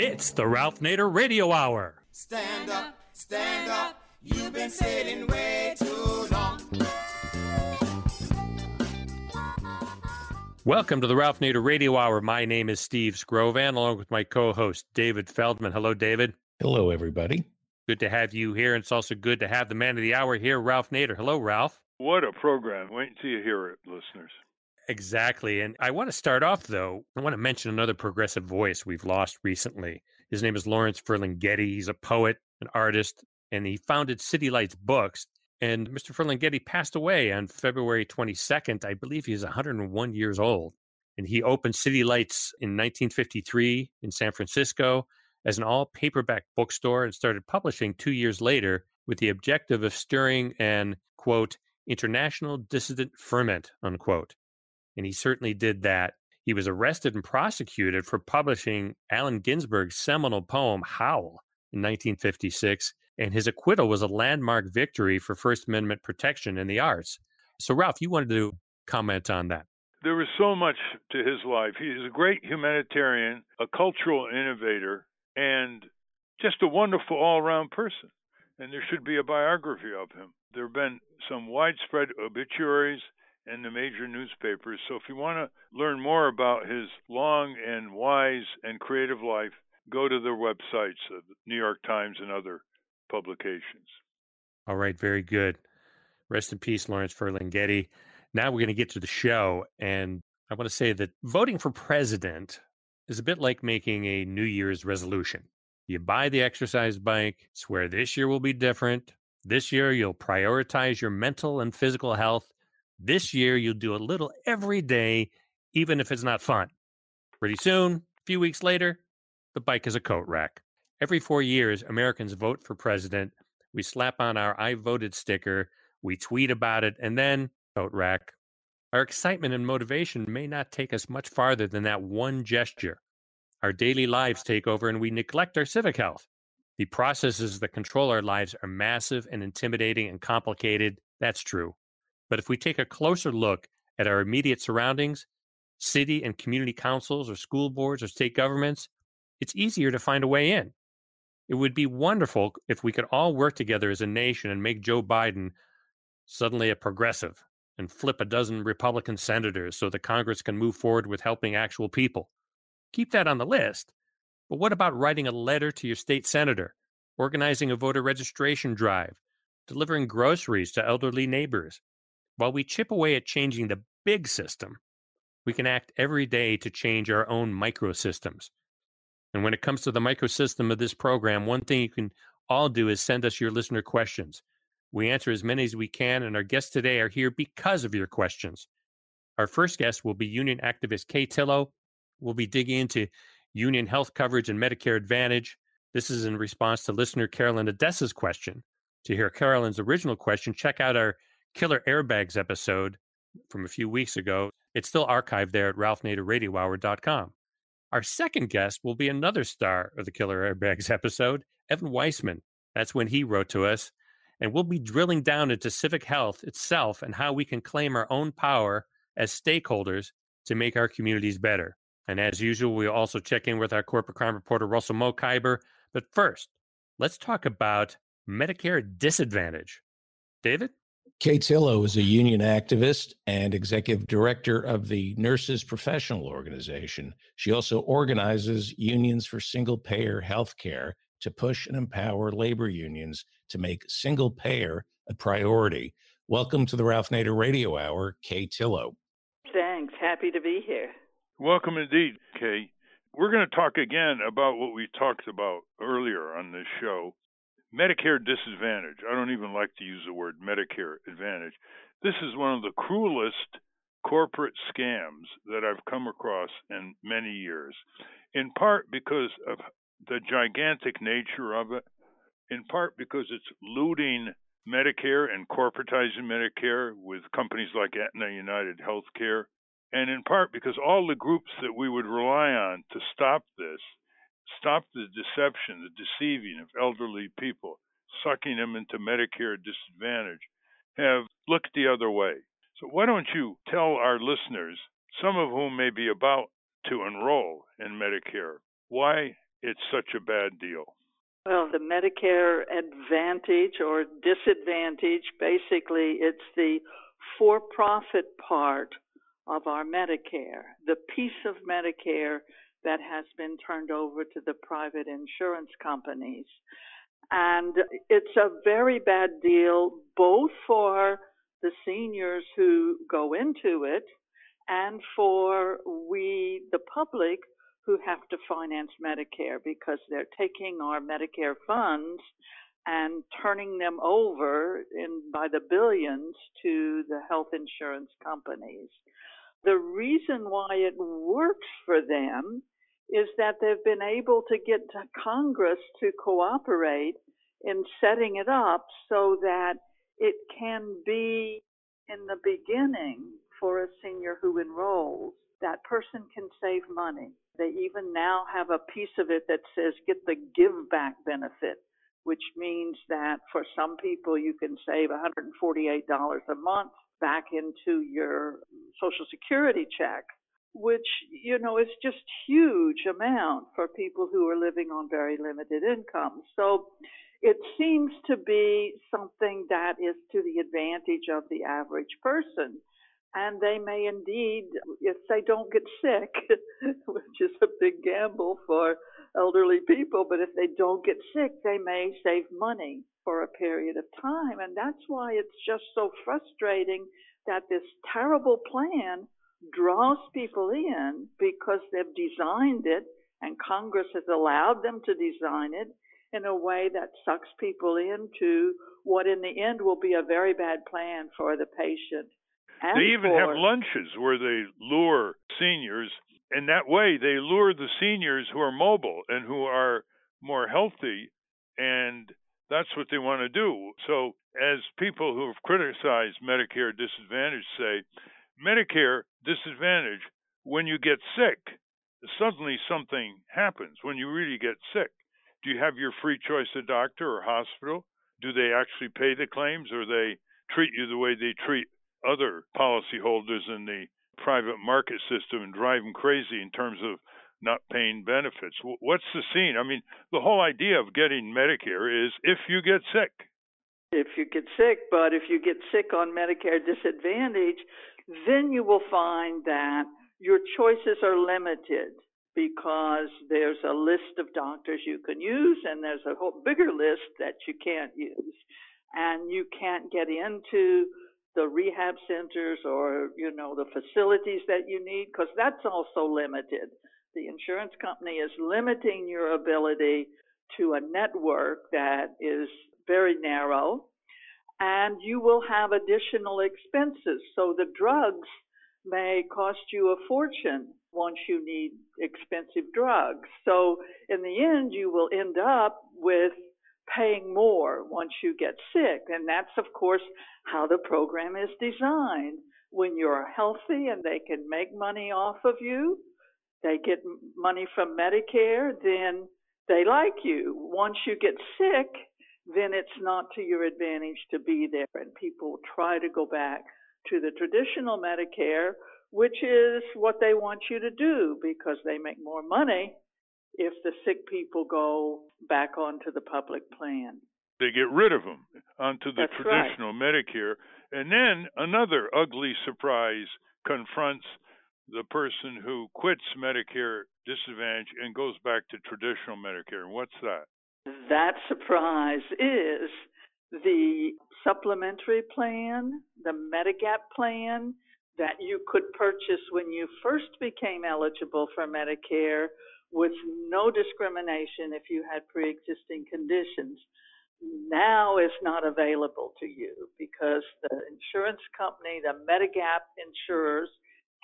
It's the Ralph Nader Radio Hour. Stand up, stand up. You've been sitting way too long. Welcome to the Ralph Nader Radio Hour. My name is Steve Skrovan, along with my co host, David Feldman. Hello, David. Hello, everybody. Good to have you here. And it's also good to have the man of the hour here, Ralph Nader. Hello, Ralph. What a program. Wait until you hear it, listeners. Exactly. And I want to start off, though, I want to mention another progressive voice we've lost recently. His name is Lawrence Ferlinghetti. He's a poet, an artist, and he founded City Lights Books. And Mr. Ferlinghetti passed away on February 22nd. I believe he was 101 years old. And he opened City Lights in 1953 in San Francisco as an all paperback bookstore and started publishing two years later with the objective of stirring an, quote, international dissident ferment, unquote and he certainly did that. He was arrested and prosecuted for publishing Allen Ginsberg's seminal poem, Howl, in 1956, and his acquittal was a landmark victory for First Amendment protection in the arts. So, Ralph, you wanted to comment on that. There was so much to his life. He is a great humanitarian, a cultural innovator, and just a wonderful all around person. And there should be a biography of him. There have been some widespread obituaries in the major newspapers. So if you want to learn more about his long and wise and creative life, go to their websites, uh, New York Times and other publications. All right, very good. Rest in peace, Lawrence Ferlinghetti. Now we're going to get to the show. And I want to say that voting for president is a bit like making a New Year's resolution. You buy the exercise bike, swear this year will be different. This year, you'll prioritize your mental and physical health this year, you'll do a little every day, even if it's not fun. Pretty soon, a few weeks later, the bike is a coat rack. Every four years, Americans vote for president. We slap on our I voted sticker, we tweet about it, and then coat rack. Our excitement and motivation may not take us much farther than that one gesture. Our daily lives take over and we neglect our civic health. The processes that control our lives are massive and intimidating and complicated. That's true. But if we take a closer look at our immediate surroundings, city and community councils or school boards or state governments, it's easier to find a way in. It would be wonderful if we could all work together as a nation and make Joe Biden suddenly a progressive and flip a dozen Republican senators so that Congress can move forward with helping actual people. Keep that on the list. But what about writing a letter to your state senator, organizing a voter registration drive, delivering groceries to elderly neighbors, while we chip away at changing the big system, we can act every day to change our own microsystems. And when it comes to the microsystem of this program, one thing you can all do is send us your listener questions. We answer as many as we can, and our guests today are here because of your questions. Our first guest will be union activist Kay Tillow. We'll be digging into union health coverage and Medicare Advantage. This is in response to listener Carolyn Odessa's question. To hear Carolyn's original question, check out our Killer Airbags episode from a few weeks ago. It's still archived there at ralphnaderradiohour.com. Our second guest will be another star of the Killer Airbags episode, Evan Weissman. That's when he wrote to us. And we'll be drilling down into civic health itself and how we can claim our own power as stakeholders to make our communities better. And as usual, we'll also check in with our corporate crime reporter, Russell Mokhiber. But first, let's talk about Medicare disadvantage. David? Kay Tillow is a union activist and executive director of the Nurses Professional Organization. She also organizes unions for single payer health care to push and empower labor unions to make single payer a priority. Welcome to the Ralph Nader Radio Hour, Kay Tillow. Thanks. Happy to be here. Welcome indeed, Kay. We're going to talk again about what we talked about earlier on this show Medicare disadvantage. I don't even like to use the word Medicare advantage. This is one of the cruelest corporate scams that I've come across in many years, in part because of the gigantic nature of it, in part because it's looting Medicare and corporatizing Medicare with companies like Aetna United Healthcare, and in part because all the groups that we would rely on to stop this stop the deception, the deceiving of elderly people, sucking them into Medicare disadvantage, have looked the other way. So, why don't you tell our listeners, some of whom may be about to enroll in Medicare, why it's such a bad deal? Well, the Medicare Advantage or Disadvantage, basically, it's the for profit part of our Medicare, the piece of Medicare that has been turned over to the private insurance companies. And it's a very bad deal both for the seniors who go into it and for we, the public, who have to finance Medicare because they're taking our Medicare funds and turning them over in by the billions to the health insurance companies. The reason why it works for them is that they've been able to get Congress to cooperate in setting it up so that it can be in the beginning for a senior who enrolls. That person can save money. They even now have a piece of it that says get the give back benefit, which means that for some people you can save $148 a month back into your Social Security check which you know is just huge amount for people who are living on very limited incomes. So it seems to be something that is to the advantage of the average person. And they may indeed, if they don't get sick, which is a big gamble for elderly people, but if they don't get sick, they may save money for a period of time. And that's why it's just so frustrating that this terrible plan draws people in because they've designed it and Congress has allowed them to design it in a way that sucks people into what in the end will be a very bad plan for the patient. they even for, have lunches where they lure seniors, and that way they lure the seniors who are mobile and who are more healthy, and that's what they want to do. So, as people who have criticized Medicare disadvantage say, Medicare disadvantage when you get sick, suddenly something happens when you really get sick. Do you have your free choice of doctor or hospital? Do they actually pay the claims or they treat you the way they treat other policyholders in the private market system and drive them crazy in terms of not paying benefits? What's the scene? I mean, the whole idea of getting Medicare is if you get sick. If you get sick, but if you get sick on Medicare Disadvantage, then you will find that your choices are limited because there's a list of doctors you can use and there's a whole bigger list that you can't use. And you can't get into the rehab centers or, you know, the facilities that you need because that's also limited. The insurance company is limiting your ability to a network that is very narrow and you will have additional expenses. So the drugs may cost you a fortune once you need expensive drugs. So in the end, you will end up with paying more once you get sick. And that's, of course, how the program is designed. When you're healthy and they can make money off of you, they get money from Medicare, then they like you. Once you get sick, then it's not to your advantage to be there. And people try to go back to the traditional Medicare, which is what they want you to do because they make more money if the sick people go back onto the public plan. They get rid of them onto the That's traditional right. Medicare. And then another ugly surprise confronts the person who quits Medicare disadvantage and goes back to traditional Medicare. And what's that? That surprise is the supplementary plan, the Medigap plan that you could purchase when you first became eligible for Medicare with no discrimination if you had pre existing conditions. Now is not available to you because the insurance company, the Medigap insurers,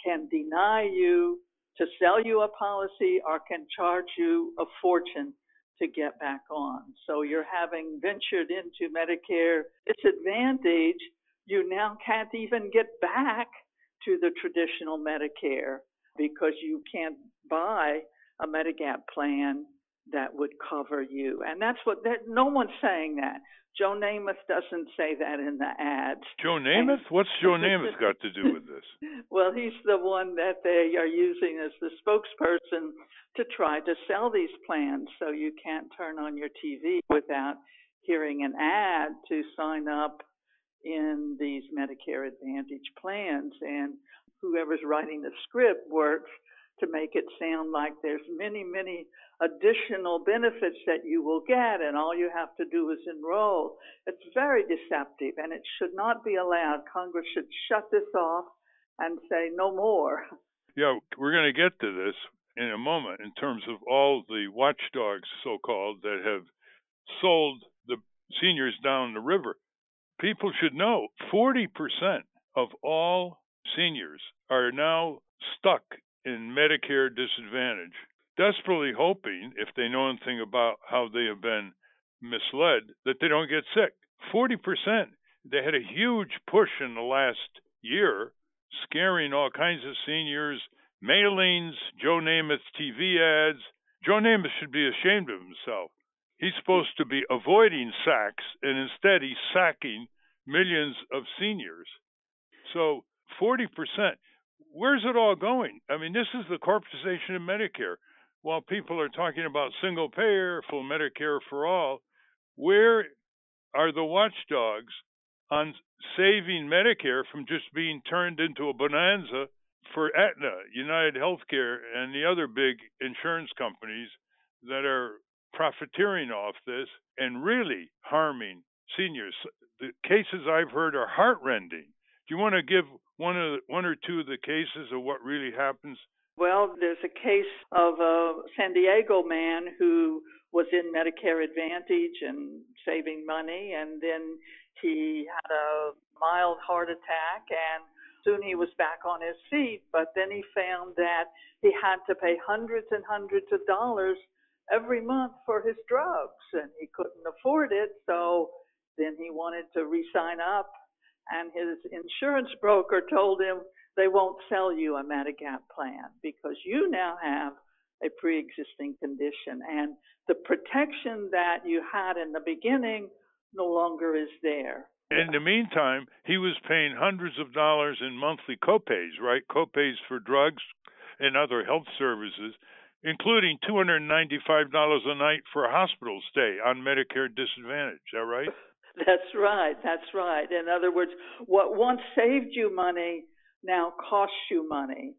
can deny you to sell you a policy or can charge you a fortune to get back on. So you're having ventured into Medicare disadvantage, you now can't even get back to the traditional Medicare because you can't buy a Medigap plan that would cover you. And that's what that no one's saying that. Joe Namath doesn't say that in the ads. Joe Namath? What's Joe Namath got to do with this? well, he's the one that they are using as the spokesperson to try to sell these plans. So you can't turn on your TV without hearing an ad to sign up in these Medicare Advantage plans. And whoever's writing the script works to make it sound like there's many, many additional benefits that you will get, and all you have to do is enroll. It's very deceptive, and it should not be allowed. Congress should shut this off and say no more. Yeah, we're going to get to this in a moment in terms of all the watchdogs, so called, that have sold the seniors down the river. People should know 40% of all seniors are now stuck in Medicare disadvantage desperately hoping, if they know anything about how they have been misled, that they don't get sick. 40%. They had a huge push in the last year, scaring all kinds of seniors, mailings, Joe Namath's TV ads. Joe Namath should be ashamed of himself. He's supposed to be avoiding sacks, and instead he's sacking millions of seniors. So 40%. Where's it all going? I mean, this is the corporatization of Medicare while people are talking about single payer, full Medicare for all, where are the watchdogs on saving Medicare from just being turned into a bonanza for Aetna, United Healthcare, and the other big insurance companies that are profiteering off this and really harming seniors? The cases I've heard are heartrending. Do you want to give one of the, one or two of the cases of what really happens well, there's a case of a San Diego man who was in Medicare Advantage and saving money, and then he had a mild heart attack, and soon he was back on his feet. But then he found that he had to pay hundreds and hundreds of dollars every month for his drugs, and he couldn't afford it. So then he wanted to re sign up, and his insurance broker told him they won't sell you a Medigap plan because you now have a pre-existing condition and the protection that you had in the beginning no longer is there. In the meantime, he was paying hundreds of dollars in monthly copays, right? Copays for drugs and other health services, including $295 a night for a hospital stay on Medicare Disadvantage. Is that right? That's right. That's right. In other words, what once saved you money now costs you money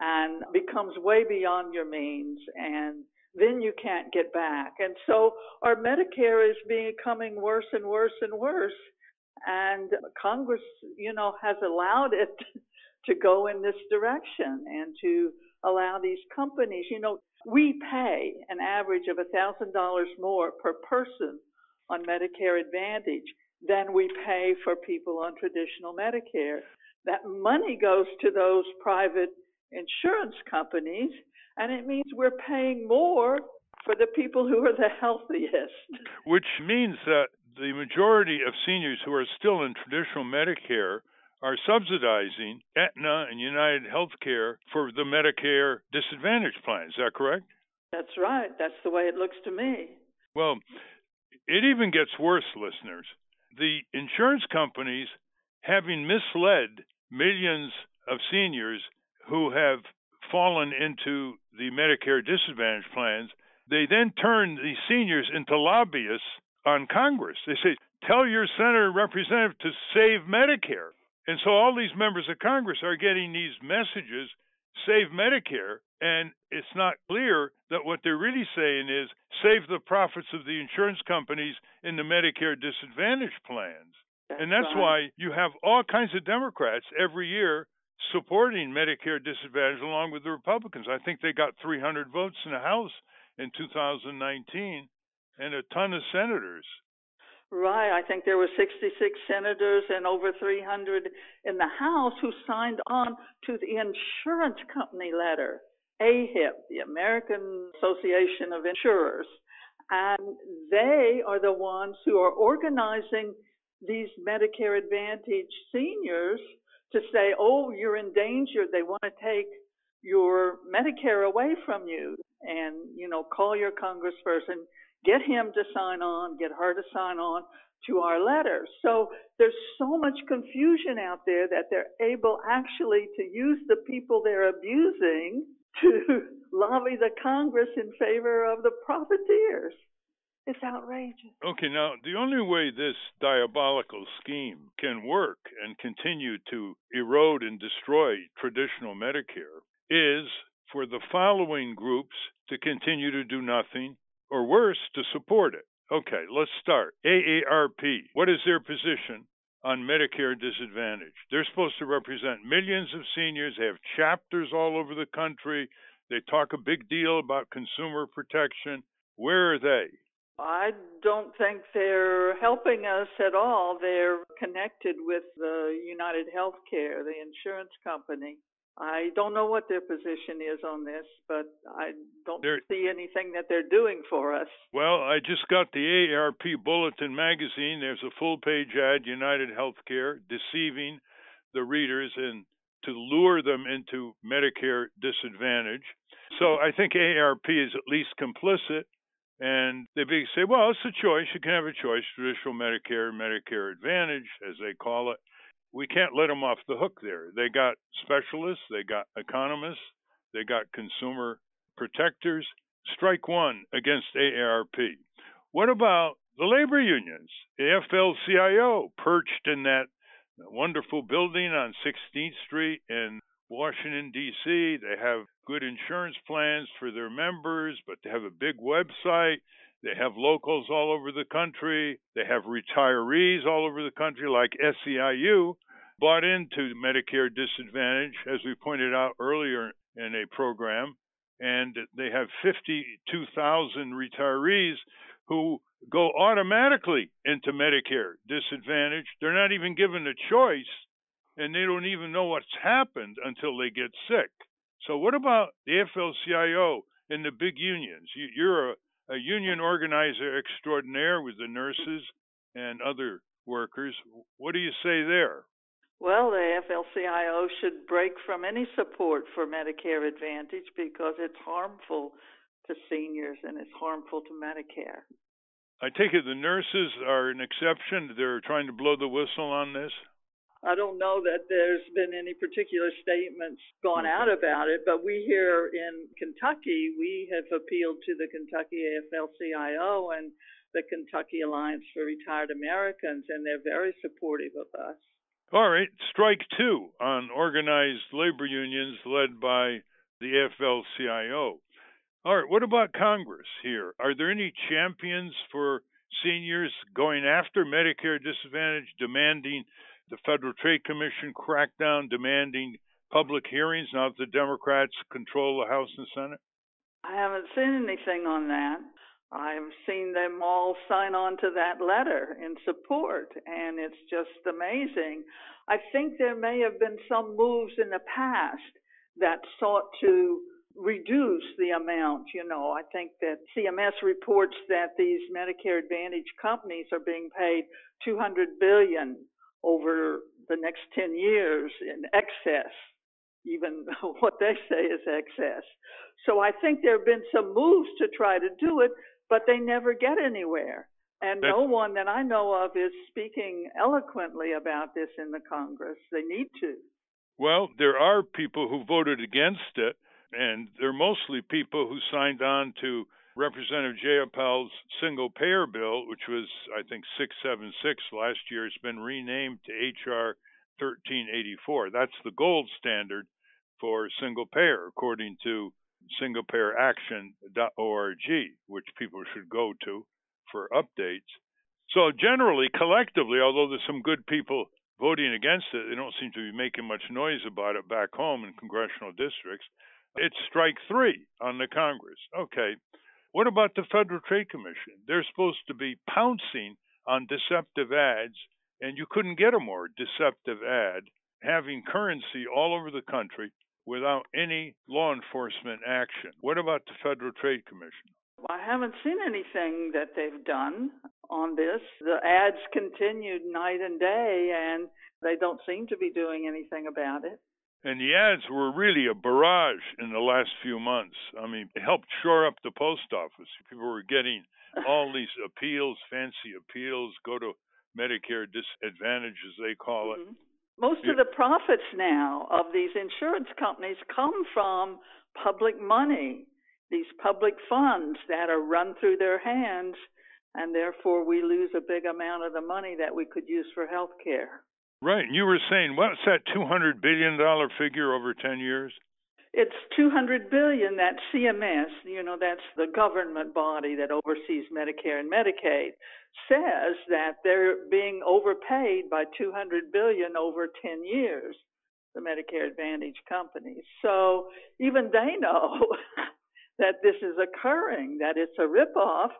and becomes way beyond your means and then you can't get back. And so our Medicare is becoming worse and worse and worse. And Congress, you know, has allowed it to go in this direction and to allow these companies, you know, we pay an average of $1,000 more per person on Medicare Advantage than we pay for people on traditional Medicare that money goes to those private insurance companies, and it means we're paying more for the people who are the healthiest. Which means that the majority of seniors who are still in traditional Medicare are subsidizing Aetna and United Healthcare for the Medicare Disadvantage plan. Is that correct? That's right. That's the way it looks to me. Well, it even gets worse, listeners. The insurance companies, having misled millions of seniors who have fallen into the Medicare disadvantage plans, they then turn these seniors into lobbyists on Congress. They say, tell your senator representative to save Medicare. And so all these members of Congress are getting these messages, save Medicare, and it's not clear that what they're really saying is save the profits of the insurance companies in the Medicare disadvantage plans. That's and that's right. why you have all kinds of Democrats every year supporting Medicare disadvantage along with the Republicans. I think they got 300 votes in the House in 2019 and a ton of senators. Right. I think there were 66 senators and over 300 in the House who signed on to the insurance company letter, AHIP, the American Association of Insurers. And they are the ones who are organizing these Medicare Advantage seniors to say, oh, you're in danger. They want to take your Medicare away from you. And, you know, call your congressperson, get him to sign on, get her to sign on to our letter. So there's so much confusion out there that they're able actually to use the people they're abusing to lobby the Congress in favor of the profiteers. It's outrageous. Okay, now the only way this diabolical scheme can work and continue to erode and destroy traditional Medicare is for the following groups to continue to do nothing, or worse, to support it. Okay, let's start. AARP, what is their position on Medicare Disadvantage? They're supposed to represent millions of seniors, they have chapters all over the country, they talk a big deal about consumer protection. Where are they? I don't think they're helping us at all. They're connected with the United Healthcare, the insurance company. I don't know what their position is on this, but I don't they're, see anything that they're doing for us. Well, I just got the AARP Bulletin magazine. There's a full page ad United Healthcare deceiving the readers and to lure them into Medicare disadvantage. So I think AARP is at least complicit. And they say, well, it's a choice. You can have a choice traditional Medicare, Medicare Advantage, as they call it we can't let them off the hook there. They got specialists, they got economists, they got consumer protectors. Strike one against AARP. What about the labor unions? AFL CIO perched in that wonderful building on 16th Street in Washington, D.C. They have good insurance plans for their members, but they have a big website. They have locals all over the country. They have retirees all over the country, like SEIU, bought into Medicare Disadvantage, as we pointed out earlier in a program. And they have 52,000 retirees who go automatically into Medicare Disadvantage. They're not even given a choice, and they don't even know what's happened until they get sick. So, what about the AFL CIO and the big unions? You're a a union organizer extraordinaire with the nurses and other workers. What do you say there? Well, the AFL-CIO should break from any support for Medicare Advantage because it's harmful to seniors and it's harmful to Medicare. I take it the nurses are an exception. They're trying to blow the whistle on this. I don't know that there's been any particular statements gone out about it, but we here in Kentucky, we have appealed to the Kentucky AFL-CIO and the Kentucky Alliance for Retired Americans, and they're very supportive of us. All right, strike two on organized labor unions led by the AFL-CIO. All right, what about Congress here? Are there any champions for seniors going after Medicare disadvantage, demanding the Federal Trade Commission crackdown demanding public hearings now that the Democrats control the House and Senate? I haven't seen anything on that. I've seen them all sign on to that letter in support, and it's just amazing. I think there may have been some moves in the past that sought to reduce the amount. You know, I think that CMS reports that these Medicare Advantage companies are being paid 200 billion over the next 10 years in excess, even what they say is excess. So I think there have been some moves to try to do it, but they never get anywhere. And That's, no one that I know of is speaking eloquently about this in the Congress. They need to. Well, there are people who voted against it, and they're mostly people who signed on to Representative Jayapal's single payer bill, which was, I think, 676 last year, It's been renamed to H.R. 1384. That's the gold standard for single payer, according to singlepayeraction.org, which people should go to for updates. So, generally, collectively, although there's some good people voting against it, they don't seem to be making much noise about it back home in congressional districts. It's strike three on the Congress. Okay, what about the Federal Trade Commission? They're supposed to be pouncing on deceptive ads, and you couldn't get a more deceptive ad having currency all over the country without any law enforcement action. What about the Federal Trade Commission? I haven't seen anything that they've done on this. The ads continued night and day, and they don't seem to be doing anything about it. And the ads were really a barrage in the last few months. I mean, it helped shore up the post office. People were getting all these appeals, fancy appeals, go to Medicare disadvantage, as they call it. Mm-hmm. Most Yeah. of the profits now of these insurance companies come from public money, these public funds that are run through their hands, and therefore we lose a big amount of the money that we could use for health care. Right. And you were saying, what's that $200 billion figure over 10 years? It's 200 billion that CMS, you know, that's the government body that oversees Medicare and Medicaid, says that they're being overpaid by 200 billion over 10 years, the Medicare Advantage companies. So even they know that this is occurring, that it's a ripoff,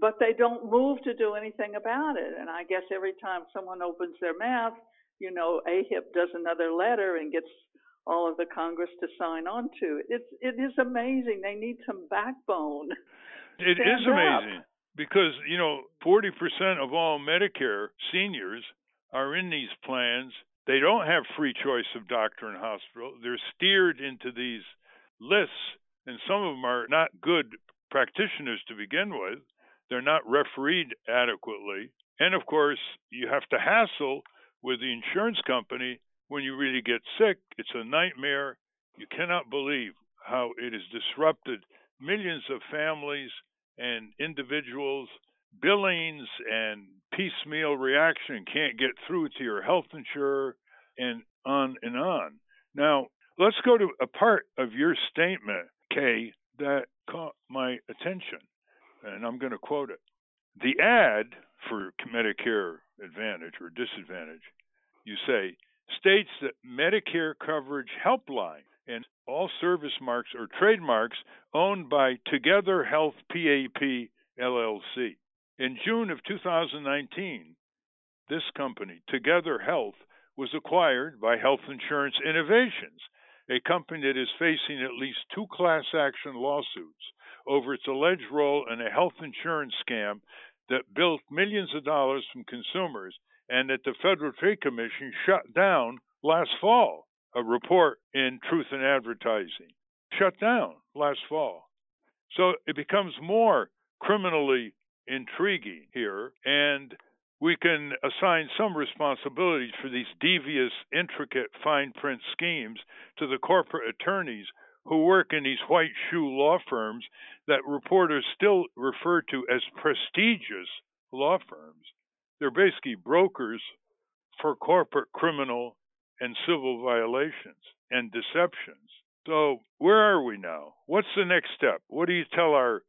but they don't move to do anything about it. And I guess every time someone opens their mouth, you know, AHIP does another letter and gets all of the Congress to sign on to. It's it is amazing. They need some backbone. It Stand is up. amazing because, you know, 40% of all Medicare seniors are in these plans. They don't have free choice of doctor and hospital. They're steered into these lists, and some of them are not good practitioners to begin with. They're not refereed adequately. And of course, you have to hassle with the insurance company when you really get sick. It's a nightmare. You cannot believe how it has disrupted millions of families and individuals, billings and piecemeal reaction can't get through to your health insurer, and on and on. Now, let's go to a part of your statement, Kay, that caught my attention, and I'm going to quote it. The ad for Medicare Advantage or Disadvantage, you say, states that Medicare coverage helpline and all service marks or trademarks owned by Together Health PAP LLC. In June of 2019, this company, Together Health, was acquired by Health Insurance Innovations, a company that is facing at least two class action lawsuits over its alleged role in a health insurance scam that bilked millions of dollars from consumers and that the Federal Trade Commission shut down last fall. A report in Truth in Advertising shut down last fall. So it becomes more criminally intriguing here, and we can assign some responsibilities for these devious, intricate fine print schemes to the corporate attorneys who work in these white shoe law firms that reporters still refer to as prestigious law firms. They're basically brokers for corporate criminal and civil violations and deceptions. So, where are we now? What's the next step? What do you tell our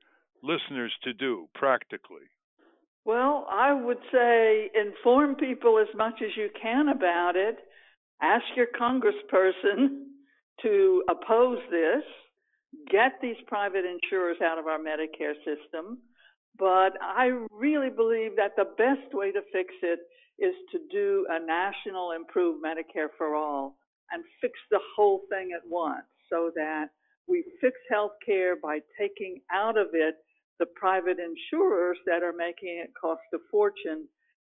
listeners to do practically? Well, I would say inform people as much as you can about it. Ask your congressperson to oppose this. Get these private insurers out of our Medicare system. But I really believe that the best way to fix it is to do a national improved Medicare for all and fix the whole thing at once so that we fix health care by taking out of it the private insurers that are making it cost a fortune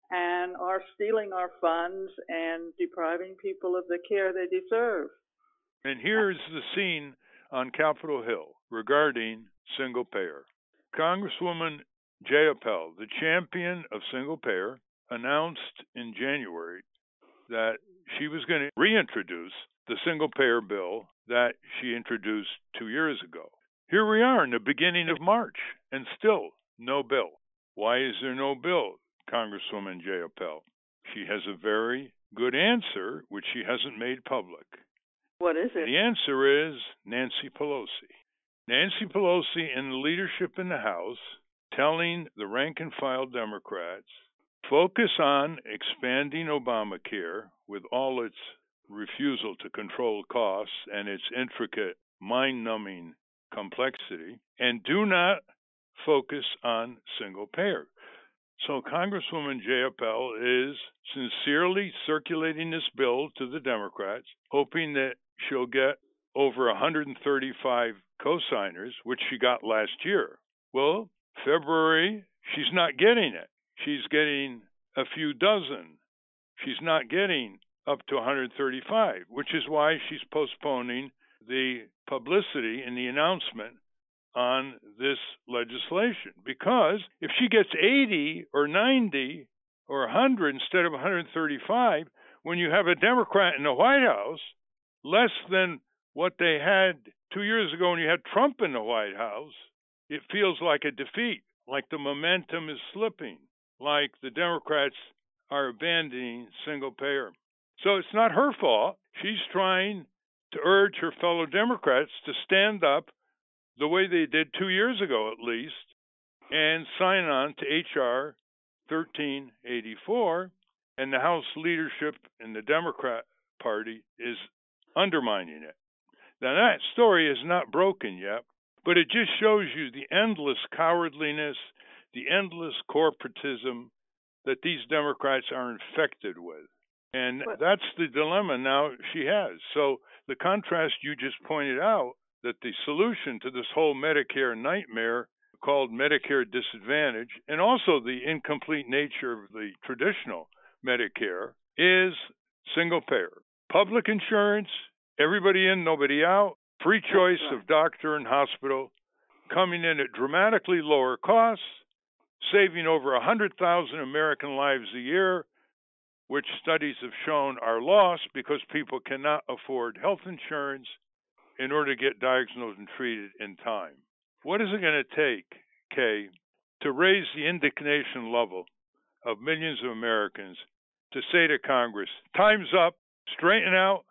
and are stealing our funds and depriving people of the care they deserve. And here's the scene on Capitol Hill regarding single payer. Congresswoman Jayapal, the champion of single payer, announced in January that she was going to reintroduce the single payer bill that she introduced two years ago. Here we are in the beginning of March, and still no bill. Why is there no bill, Congresswoman Jayapal? She has a very good answer, which she hasn't made public. What is it? The answer is Nancy Pelosi. Nancy Pelosi and the leadership in the House telling the rank and file Democrats focus on expanding Obamacare with all its refusal to control costs and its intricate, mind numbing complexity, and do not focus on single payer. So, Congresswoman Jayapal is sincerely circulating this bill to the Democrats, hoping that she'll get over 135 co-signers, which she got last year. Well, February, she's not getting it. She's getting a few dozen. She's not getting up to 135, which is why she's postponing the publicity and the announcement on this legislation. Because if she gets 80 or 90 or 100 instead of 135, when you have a Democrat in the White House, less than what they had two years ago when you had Trump in the White House, it feels like a defeat, like the momentum is slipping, like the Democrats are abandoning single payer. So it's not her fault. She's trying to urge her fellow Democrats to stand up the way they did two years ago, at least, and sign on to H.R. 1384. And the House leadership in the Democrat Party is undermining it. Now, that story is not broken yet, but it just shows you the endless cowardliness, the endless corporatism that these Democrats are infected with. And that's the dilemma now she has. So the contrast you just pointed out that the solution to this whole Medicare nightmare called Medicare disadvantage and also the incomplete nature of the traditional Medicare is single payer. Public insurance, everybody in, nobody out, free choice of doctor and hospital, coming in at dramatically lower costs, saving over 100,000 American lives a year, which studies have shown are lost because people cannot afford health insurance in order to get diagnosed and treated in time. What is it going to take, Kay, to raise the indignation level of millions of Americans to say to Congress, time's up, straighten out,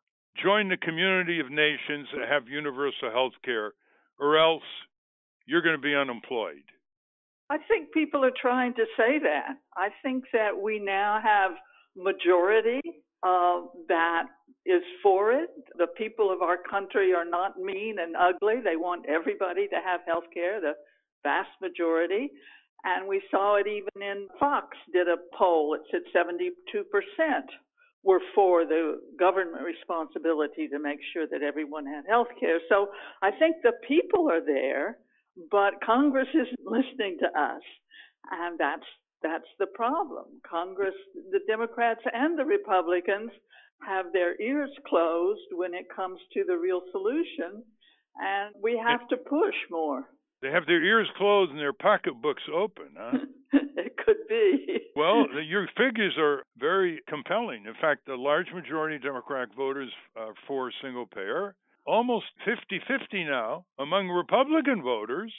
join the community of nations that have universal health care, or else you're going to be unemployed? I think people are trying to say that. I think that we now have majority uh, that is for it. The people of our country are not mean and ugly. They want everybody to have health care, the vast majority. And we saw it even in Fox did a poll. It said 72% were for the government responsibility to make sure that everyone had health care. So I think the people are there, but Congress isn't listening to us. And that's that's the problem. Congress, the Democrats and the Republicans have their ears closed when it comes to the real solution, and we have to push more. They have their ears closed and their pocketbooks open, huh? could be. well, your figures are very compelling. In fact, the large majority of Democratic voters are for single payer. Almost 50 50 now among Republican voters.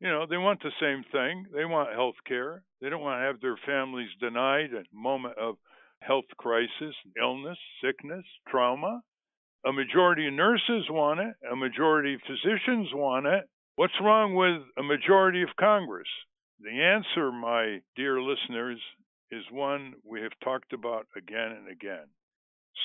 You know, they want the same thing. They want health care. They don't want to have their families denied at a moment of health crisis, illness, sickness, trauma. A majority of nurses want it. A majority of physicians want it. What's wrong with a majority of Congress? The answer, my dear listeners, is one we have talked about again and again.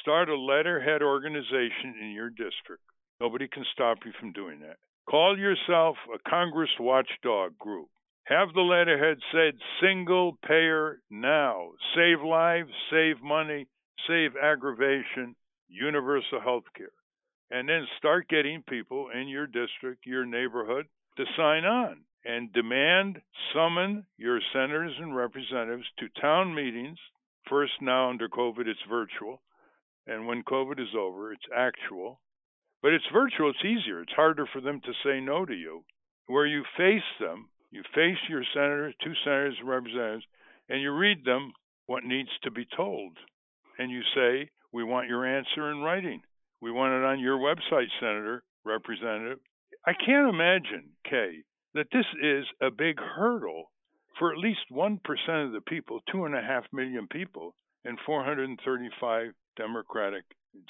Start a letterhead organization in your district. Nobody can stop you from doing that. Call yourself a Congress watchdog group. Have the letterhead said single payer now. Save lives, save money, save aggravation, universal health care. And then start getting people in your district, your neighborhood to sign on and demand, summon your senators and representatives to town meetings. First, now under COVID, it's virtual. And when COVID is over, it's actual. But it's virtual, it's easier. It's harder for them to say no to you. Where you face them, you face your senators, two senators and representatives, and you read them what needs to be told. And you say, We want your answer in writing. We want it on your website, Senator, Representative. I can't imagine, Kay, that this is a big hurdle for at least 1% of the people, 2.5 million people, in 435 Democratic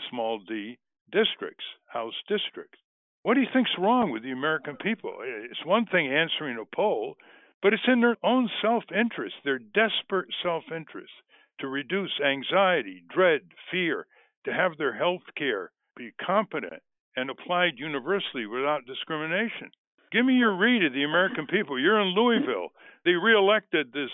small d districts, House districts. What do you think's wrong with the American people? It's one thing answering a poll, but it's in their own self interest, their desperate self interest to reduce anxiety, dread, fear, to have their health care be competent and applied universally without discrimination. Give me your read of the American people. You're in Louisville. They reelected this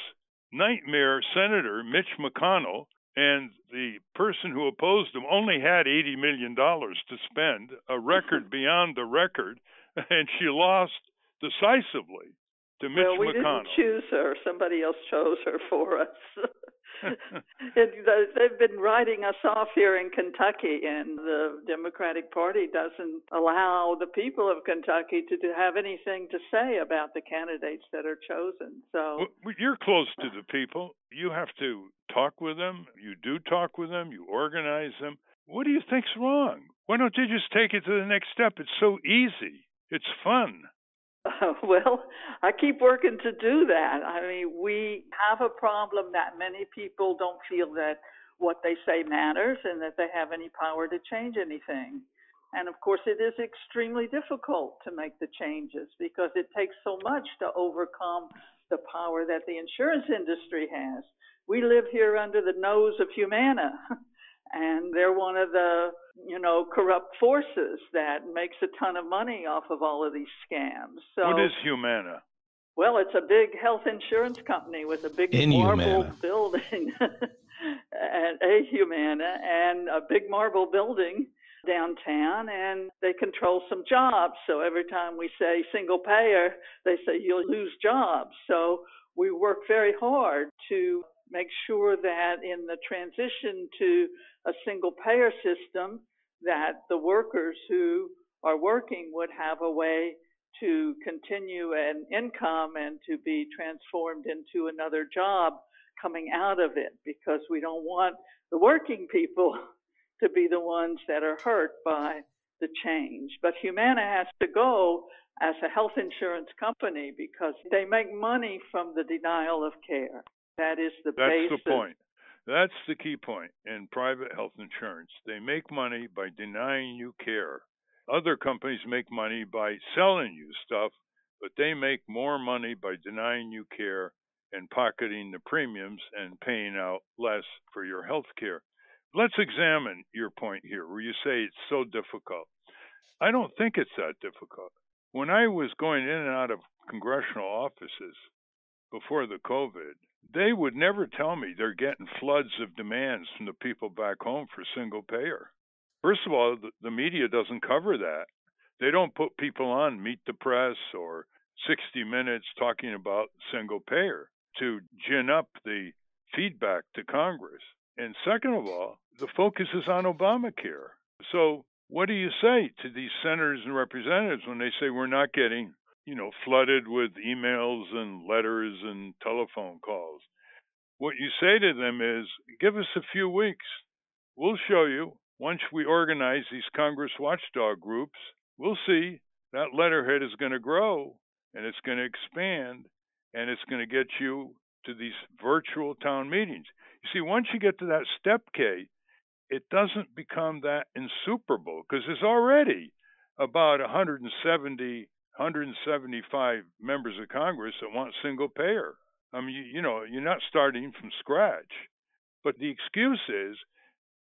nightmare senator, Mitch McConnell, and the person who opposed him only had $80 million to spend, a record beyond the record, and she lost decisively to Mitch well, we McConnell. didn't choose her. Somebody else chose her for us. it, they've been writing us off here in Kentucky, and the Democratic Party doesn't allow the people of Kentucky to, to have anything to say about the candidates that are chosen. So well, you're close to the people. You have to talk with them. You do talk with them. You organize them. What do you think's wrong? Why don't you just take it to the next step? It's so easy. It's fun. Uh, well, I keep working to do that. I mean, we have a problem that many people don't feel that what they say matters and that they have any power to change anything. And of course, it is extremely difficult to make the changes because it takes so much to overcome the power that the insurance industry has. We live here under the nose of Humana. and they're one of the you know corrupt forces that makes a ton of money off of all of these scams. So what is Humana? Well, it's a big health insurance company with a big In marble Humana. building, and a Humana, and a big marble building downtown, and they control some jobs. So every time we say single payer, they say you'll lose jobs. So we work very hard to make sure that in the transition to a single payer system that the workers who are working would have a way to continue an income and to be transformed into another job coming out of it because we don't want the working people to be the ones that are hurt by the change. But Humana has to go as a health insurance company because they make money from the denial of care. That is the That's basis. the point. That's the key point in private health insurance. They make money by denying you care. Other companies make money by selling you stuff, but they make more money by denying you care and pocketing the premiums and paying out less for your health care. Let's examine your point here where you say it's so difficult. I don't think it's that difficult. When I was going in and out of congressional offices before the COVID, they would never tell me they're getting floods of demands from the people back home for single payer. First of all, the, media doesn't cover that. They don't put people on Meet the Press or 60 Minutes talking about single payer to gin up the feedback to Congress. And second of all, the focus is on Obamacare. So, what do you say to these senators and representatives when they say we're not getting you know, flooded with emails and letters and telephone calls. What you say to them is, give us a few weeks. We'll show you. Once we organize these Congress watchdog groups, we'll see that letterhead is going to grow and it's going to expand and it's going to get you to these virtual town meetings. You see, once you get to that step, Kay, it doesn't become that insuperable because there's already about 170 175 members of Congress that want single payer. I mean, you, you know, you're not starting from scratch. But the excuse is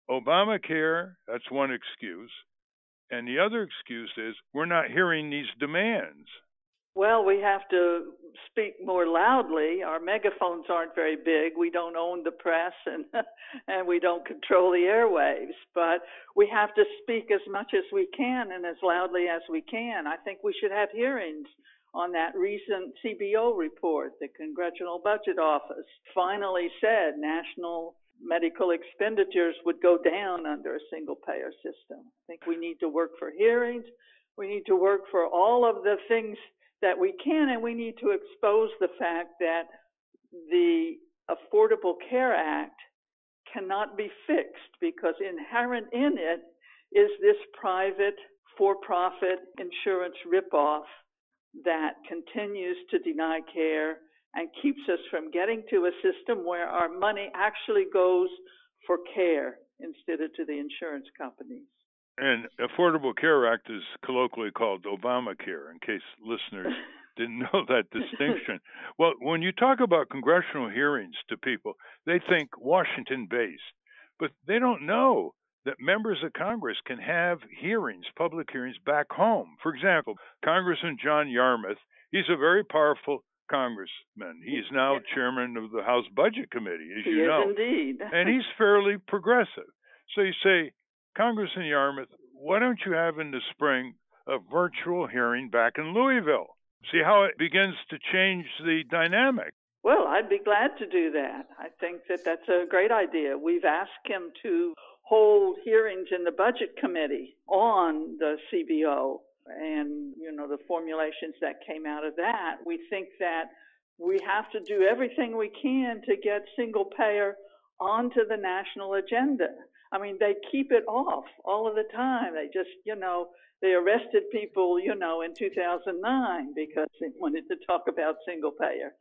Obamacare, that's one excuse. And the other excuse is we're not hearing these demands. Well, we have to speak more loudly. Our megaphones aren't very big. We don't own the press and and we don't control the airwaves, but we have to speak as much as we can and as loudly as we can. I think we should have hearings on that recent CBO report. The Congressional Budget Office finally said national medical expenditures would go down under a single payer system. I think we need to work for hearings. We need to work for all of the things that we can, and we need to expose the fact that the Affordable Care Act cannot be fixed because inherent in it is this private for profit insurance ripoff that continues to deny care and keeps us from getting to a system where our money actually goes for care instead of to the insurance companies. And Affordable Care Act is colloquially called Obamacare, in case listeners didn't know that distinction. well, when you talk about congressional hearings to people, they think Washington based, but they don't know that members of Congress can have hearings, public hearings back home. For example, Congressman John Yarmuth, he's a very powerful congressman. He is now chairman of the House Budget Committee, as he you is know. indeed. and he's fairly progressive. So you say, Congressman Yarmuth, why don't you have in the spring a virtual hearing back in Louisville? See how it begins to change the dynamic. Well, I'd be glad to do that. I think that that's a great idea. We've asked him to hold hearings in the budget committee on the CBO and you know the formulations that came out of that. We think that we have to do everything we can to get single payer onto the national agenda. I mean, they keep it off all of the time. They just, you know, they arrested people, you know, in 2009 because they wanted to talk about single payer.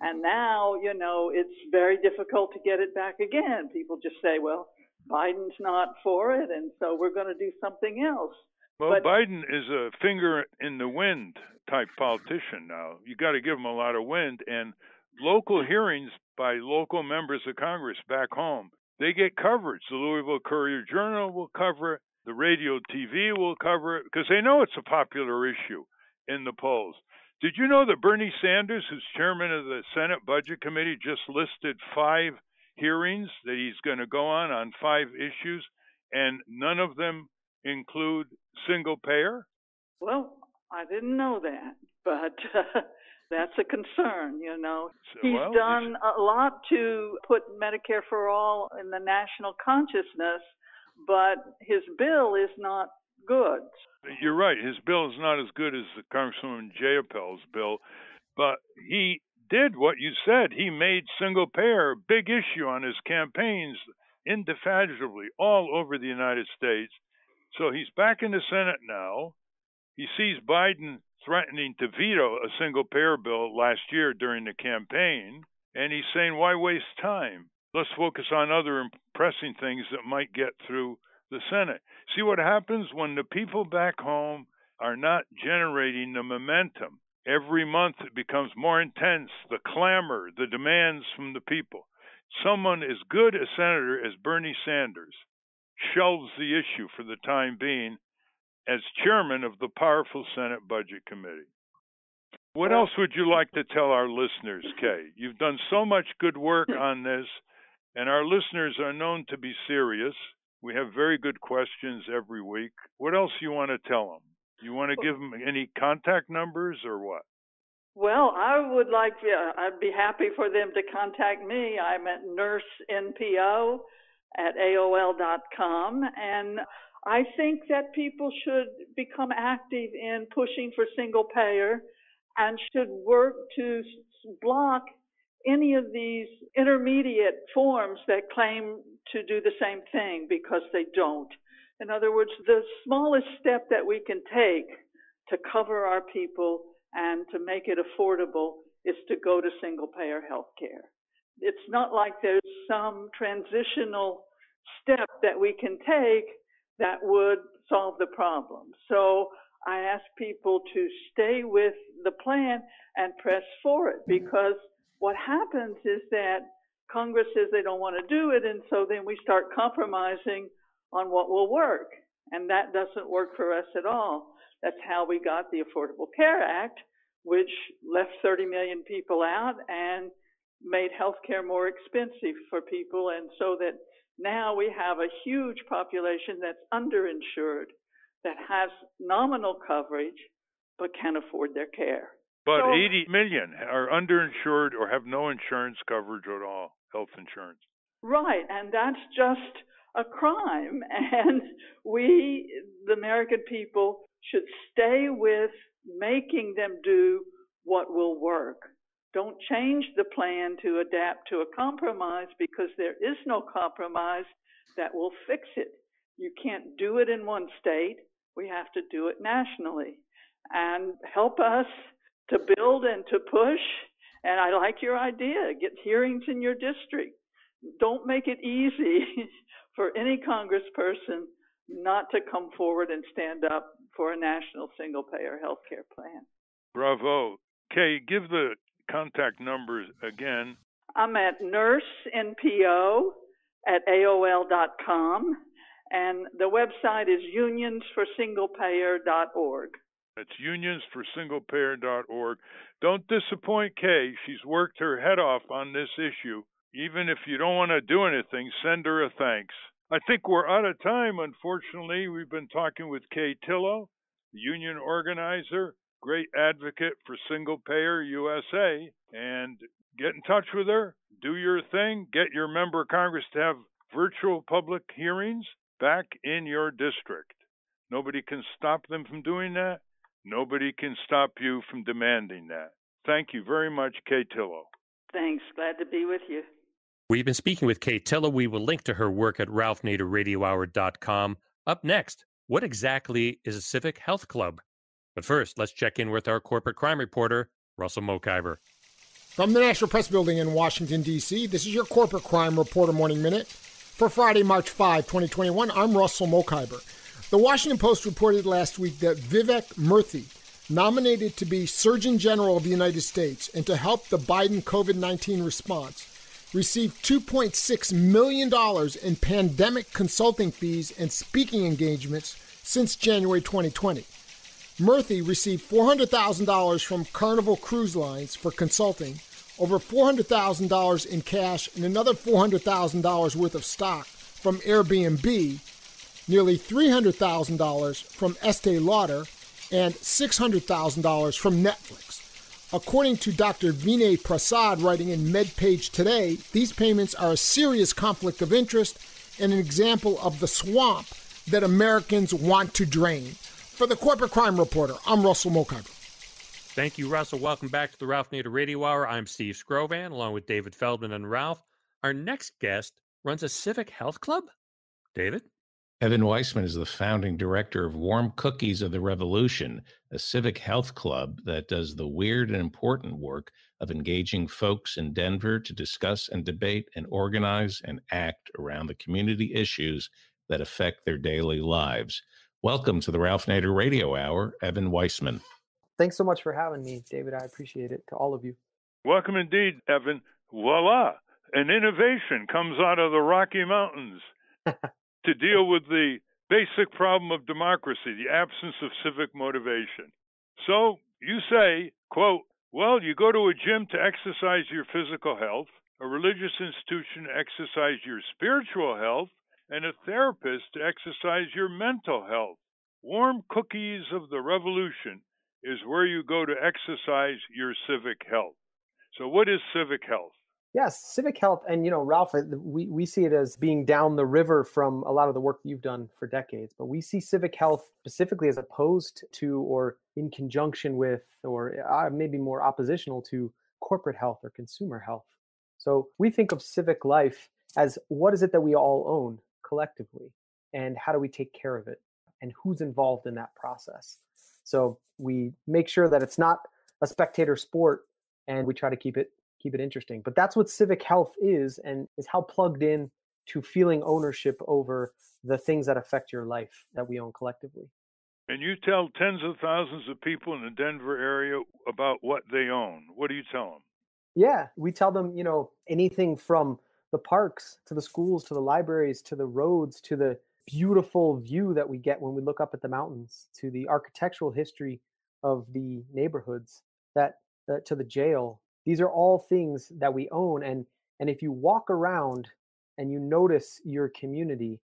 And now, you know, it's very difficult to get it back again. People just say, well, Biden's not for it, and so we're going to do something else. Well, But- Biden is a finger in the wind type politician now. You got to give him a lot of wind and local hearings by local members of Congress back home. They get coverage. The Louisville Courier Journal will cover it. The radio TV will cover it because they know it's a popular issue in the polls. Did you know that Bernie Sanders, who's chairman of the Senate Budget Committee, just listed five hearings that he's going to go on on five issues, and none of them include single payer? Well, I didn't know that, but uh, that's a concern, you know. So, He's well, done a lot to put Medicare for all in the national consciousness, but his bill is not good. You're right. His bill is not as good as the Congresswoman Jayapal's bill, but he did what you said. He made single payer a big issue on his campaigns indefatigably all over the United States. So he's back in the Senate now. He sees Biden threatening to veto a single payer bill last year during the campaign, and he's saying, why waste time? Let's focus on other pressing things that might get through the Senate. See what happens when the people back home are not generating the momentum. Every month it becomes more intense, the clamor, the demands from the people. Someone as good a senator as Bernie Sanders shelves the issue for the time being as chairman of the powerful Senate Budget Committee. What else would you like to tell our listeners, Kay? You've done so much good work hmm. on this, and our listeners are known to be serious. We have very good questions every week. What else you want to tell them? You want to give them any contact numbers or what? Well, I would like, yeah, I'd be happy for them to contact me. I'm at nursenpo at AOL.com. And I think that people should become active in pushing for single payer and should work to block any of these intermediate forms that claim to do the same thing because they don't. In other words, the smallest step that we can take to cover our people and to make it affordable is to go to single payer health care. It's not like there's some transitional step that we can take that would solve the problem. So I ask people to stay with the plan and press for it mm-hmm. because what happens is that Congress says they don't want to do it, and so then we start compromising on what will work. And that doesn't work for us at all. That's how we got the Affordable Care Act, which left 30 million people out and made health care more expensive for people. And so that now we have a huge population that's underinsured, that has nominal coverage, but can't afford their care. But So- 80 million are underinsured or have no insurance coverage at all, health insurance. Right, and that's just a crime. And we, the American people, should stay with making them do what will work. Don't change the plan to adapt to a compromise because there is no compromise that will fix it. You can't do it in one state. We have to do it nationally. And help us to build and to push. And I like your idea. Get hearings in your district don't make it easy for any congressperson not to come forward and stand up for a national single payer health care plan. Bravo. Kay, give the contact numbers again. I'm at nursenpo at AOL.com, and the website is unionsforsinglepayer.org. That's unionsforsinglepayer.org. Don't disappoint Kay. She's worked her head off on this issue. Even if you don't want to do anything, send her a thanks. I think we're out of time, unfortunately. We've been talking with Kay Tillow, the union organizer great advocate for Single Payer USA. And get in touch with her, do your thing, get your member of Congress to have virtual public hearings back in your district. Nobody can stop them from doing that. Nobody can stop you from demanding that. Thank you very much, Kay Tillow. Thanks. Glad to be with you. We've been speaking with Kay Tillow. We will link to her work at ralphnaderradiohour.com. Up next, what exactly is a civic health club? But first, let's check in with our corporate crime reporter, Russell Mokhiber. From the National Press Building in Washington, D.C., this is your Corporate Crime Reporter Morning Minute. For Friday, March 5, 2021, I'm Russell Mokhiber. The Washington Post reported last week that Vivek Murthy, nominated to be Surgeon General of the United States and to help the Biden COVID 19 response, received $2.6 million in pandemic consulting fees and speaking engagements since January 2020. Murthy received $400,000 from Carnival Cruise Lines for consulting, over $400,000 in cash, and another $400,000 worth of stock from Airbnb, nearly $300,000 from Estee Lauder, and $600,000 from Netflix. According to Dr. Vinay Prasad, writing in MedPage Today, these payments are a serious conflict of interest and an example of the swamp that Americans want to drain. For the Corporate Crime Reporter, I'm Russell Mokhiber. Thank you, Russell. Welcome back to the Ralph Nader Radio Hour. I'm Steve Skrovan, along with David Feldman and Ralph. Our next guest runs a civic health club. David? Evan Weissman is the founding director of Warm Cookies of the Revolution, a civic health club that does the weird and important work of engaging folks in Denver to discuss and debate and organize and act around the community issues that affect their daily lives. Welcome to the Ralph Nader Radio Hour, Evan Weissman. Thanks so much for having me, David. I appreciate it to all of you. Welcome indeed, Evan. Voila! An innovation comes out of the Rocky Mountains. to deal with the basic problem of democracy, the absence of civic motivation. So you say, quote, well, you go to a gym to exercise your physical health, a religious institution to exercise your spiritual health, and a therapist to exercise your mental health. Warm Cookies of the Revolution is where you go to exercise your civic health. So, what is civic health? Yes, civic health, and you know, Ralph, uh, we we see it as being down the river from a lot of the work that you've done for decades. But we see civic health specifically as opposed to, or in conjunction with, or uh, maybe more oppositional to corporate health or consumer health. So we think of civic life as what is it that we all own collectively, and how do we take care of it, and who's involved in that process. So we make sure that it's not a spectator sport, and we try to keep it keep it interesting. But that's what civic health is and is how plugged in to feeling ownership over the things that affect your life that we own collectively. And you tell tens of thousands of people in the Denver area about what they own. What do you tell them? Yeah, we tell them, you know, anything from the parks to the schools to the libraries to the roads to the beautiful view that we get when we look up at the mountains to the architectural history of the neighborhoods that to the jail. These are all things that we own and and if you walk around and you notice your community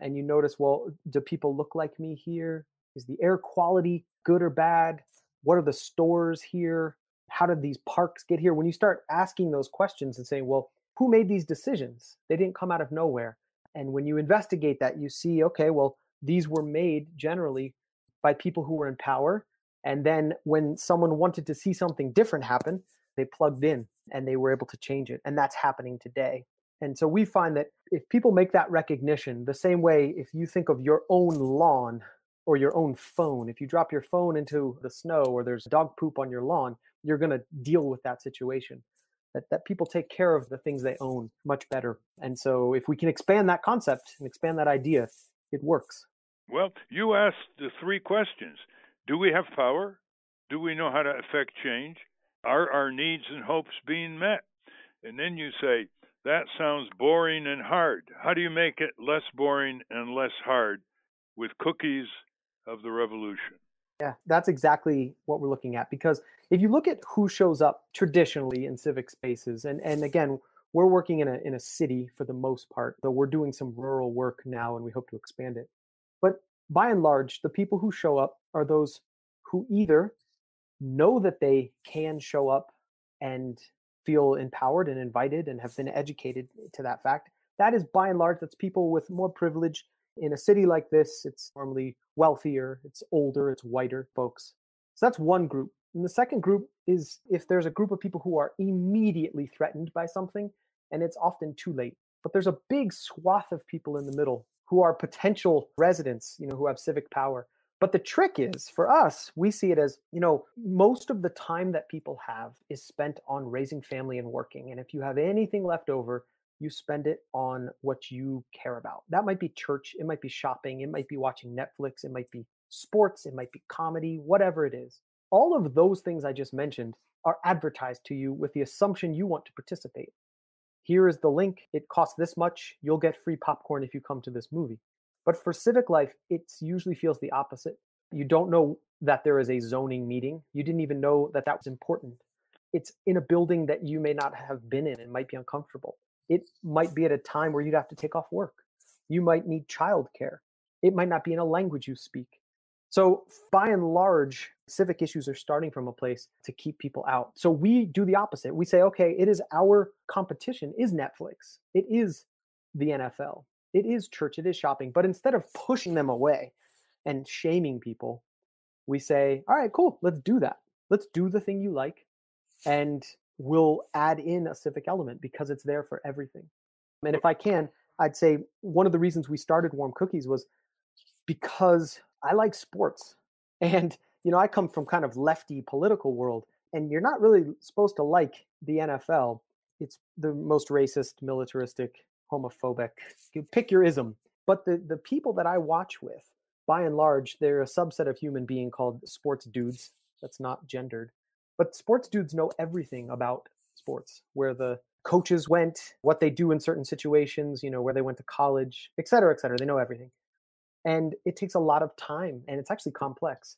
and you notice well do people look like me here? Is the air quality good or bad? What are the stores here? How did these parks get here? When you start asking those questions and saying well who made these decisions they didn't come out of nowhere and when you investigate that you see okay well these were made generally by people who were in power and then when someone wanted to see something different happen they plugged in and they were able to change it. And that's happening today. And so we find that if people make that recognition, the same way if you think of your own lawn or your own phone, if you drop your phone into the snow or there's dog poop on your lawn, you're going to deal with that situation. That, that people take care of the things they own much better. And so if we can expand that concept and expand that idea, it works. Well, you asked the three questions Do we have power? Do we know how to affect change? Are our needs and hopes being met? And then you say, that sounds boring and hard. How do you make it less boring and less hard with cookies of the revolution? Yeah, that's exactly what we're looking at. Because if you look at who shows up traditionally in civic spaces, and, and again, we're working in a, in a city for the most part, though we're doing some rural work now and we hope to expand it. But by and large, the people who show up are those who either know that they can show up and feel empowered and invited and have been educated to that fact. That is by and large, that's people with more privilege. In a city like this, it's normally wealthier, it's older, it's whiter folks. So that's one group. And the second group is if there's a group of people who are immediately threatened by something, and it's often too late. But there's a big swath of people in the middle who are potential residents, you know, who have civic power. But the trick is for us, we see it as, you know, most of the time that people have is spent on raising family and working. And if you have anything left over, you spend it on what you care about. That might be church, it might be shopping, it might be watching Netflix, it might be sports, it might be comedy, whatever it is. All of those things I just mentioned are advertised to you with the assumption you want to participate here is the link. It costs this much. You'll get free popcorn if you come to this movie. But for civic life, it usually feels the opposite. You don't know that there is a zoning meeting. You didn't even know that that was important. It's in a building that you may not have been in and might be uncomfortable. It might be at a time where you'd have to take off work. You might need childcare. It might not be in a language you speak. So, by and large, civic issues are starting from a place to keep people out. So, we do the opposite. We say, okay, it is our competition, is Netflix, it is the NFL, it is church, it is shopping. But instead of pushing them away and shaming people, we say, all right, cool, let's do that. Let's do the thing you like, and we'll add in a civic element because it's there for everything. And if I can, I'd say one of the reasons we started Warm Cookies was because I like sports. And, you know, I come from kind of lefty political world, and you're not really supposed to like the NFL. It's the most racist, militaristic, homophobic. You pick your ism. But the, the people that I watch with, by and large, they're a subset of human being called sports dudes. That's not gendered. But sports dudes know everything about sports, where the coaches went, what they do in certain situations, you know, where they went to college, et cetera, et cetera. They know everything. And it takes a lot of time and it's actually complex.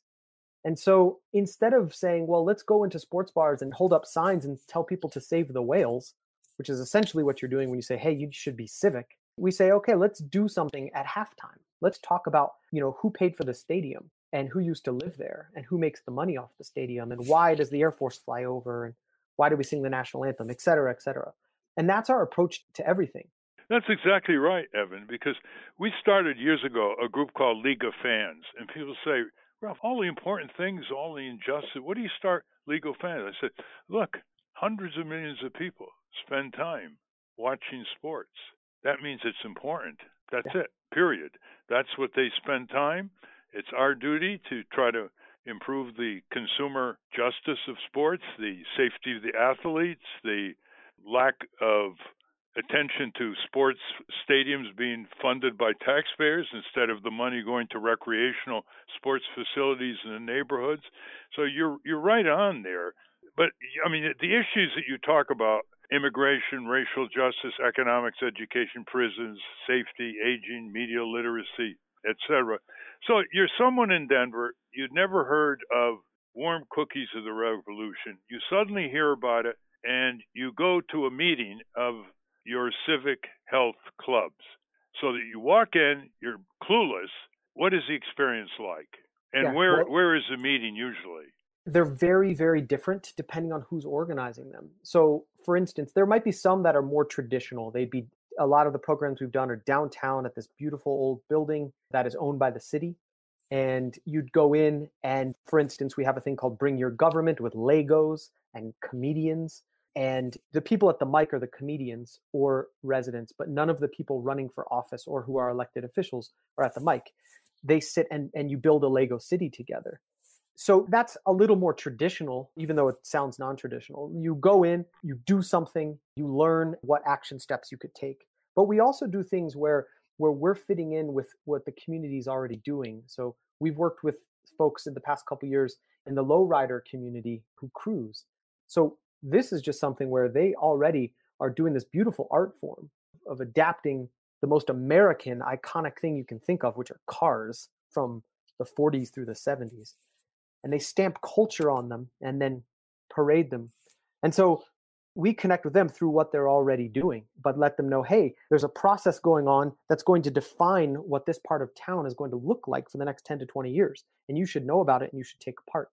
And so instead of saying well let's go into sports bars and hold up signs and tell people to save the whales which is essentially what you're doing when you say hey you should be civic we say okay let's do something at halftime. Let's talk about you know who paid for the stadium and who used to live there and who makes the money off the stadium and why does the air force fly over and why do we sing the national anthem et cetera et cetera and that's our approach to everything that's exactly right, Evan, because we started years ago a group called League of Fans, and people say, Ralph, all the important things, all the injustice, what do you start League of Fans? I said, look, hundreds of millions of people spend time watching sports. That means it's important. That's it, period. That's what they spend time. It's our duty to try to improve the consumer justice of sports, the safety of the athletes, the lack of attention to sports stadiums being funded by taxpayers instead of the money going to recreational sports facilities in the neighborhoods. So you're you're right on there. But I mean the issues that you talk about immigration, racial justice, economics, education, prisons, safety, aging, media literacy, etc. So you're someone in Denver, you'd never heard of warm cookies of the revolution. You suddenly hear about it and you go to a meeting of your civic health clubs so that you walk in, you're clueless. What is the experience like? And yeah, where well, where is the meeting usually? They're very very different depending on who's organizing them. So, for instance, there might be some that are more traditional. They'd be a lot of the programs we've done are downtown at this beautiful old building that is owned by the city. And you'd go in, and for instance, we have a thing called Bring Your Government with Legos and comedians. And the people at the mic are the comedians or residents but none of the people running for office or who are elected officials are at the mic. They sit and, and you build a lego city together. So that's a little more traditional even though it sounds non-traditional. You go in you do something you learn what action steps you could take but we also do things where where we're fitting in with what the community is already doing so we've worked with folks in the past couple years in the lowrider community who cruise so this is just something where they already are doing this beautiful art form of adapting the most American iconic thing you can think of, which are cars from the 40s through the 70s. And they stamp culture on them and then parade them. And so we connect with them through what they're already doing, but let them know hey, there's a process going on that's going to define what this part of town is going to look like for the next 10 to 20 years. And you should know about it and you should take part.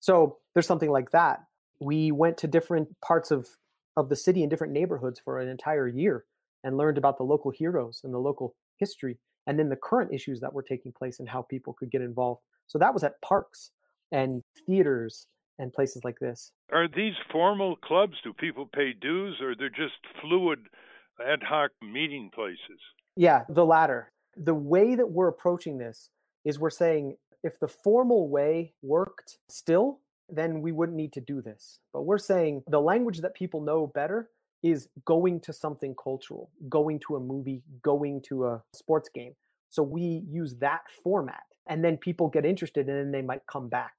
So there's something like that. We went to different parts of, of the city and different neighborhoods for an entire year and learned about the local heroes and the local history and then the current issues that were taking place and how people could get involved. So that was at parks and theaters and places like this. Are these formal clubs? Do people pay dues or they're just fluid ad hoc meeting places? Yeah, the latter. The way that we're approaching this is we're saying if the formal way worked still, then we wouldn't need to do this. But we're saying the language that people know better is going to something cultural, going to a movie, going to a sports game. So we use that format and then people get interested and then they might come back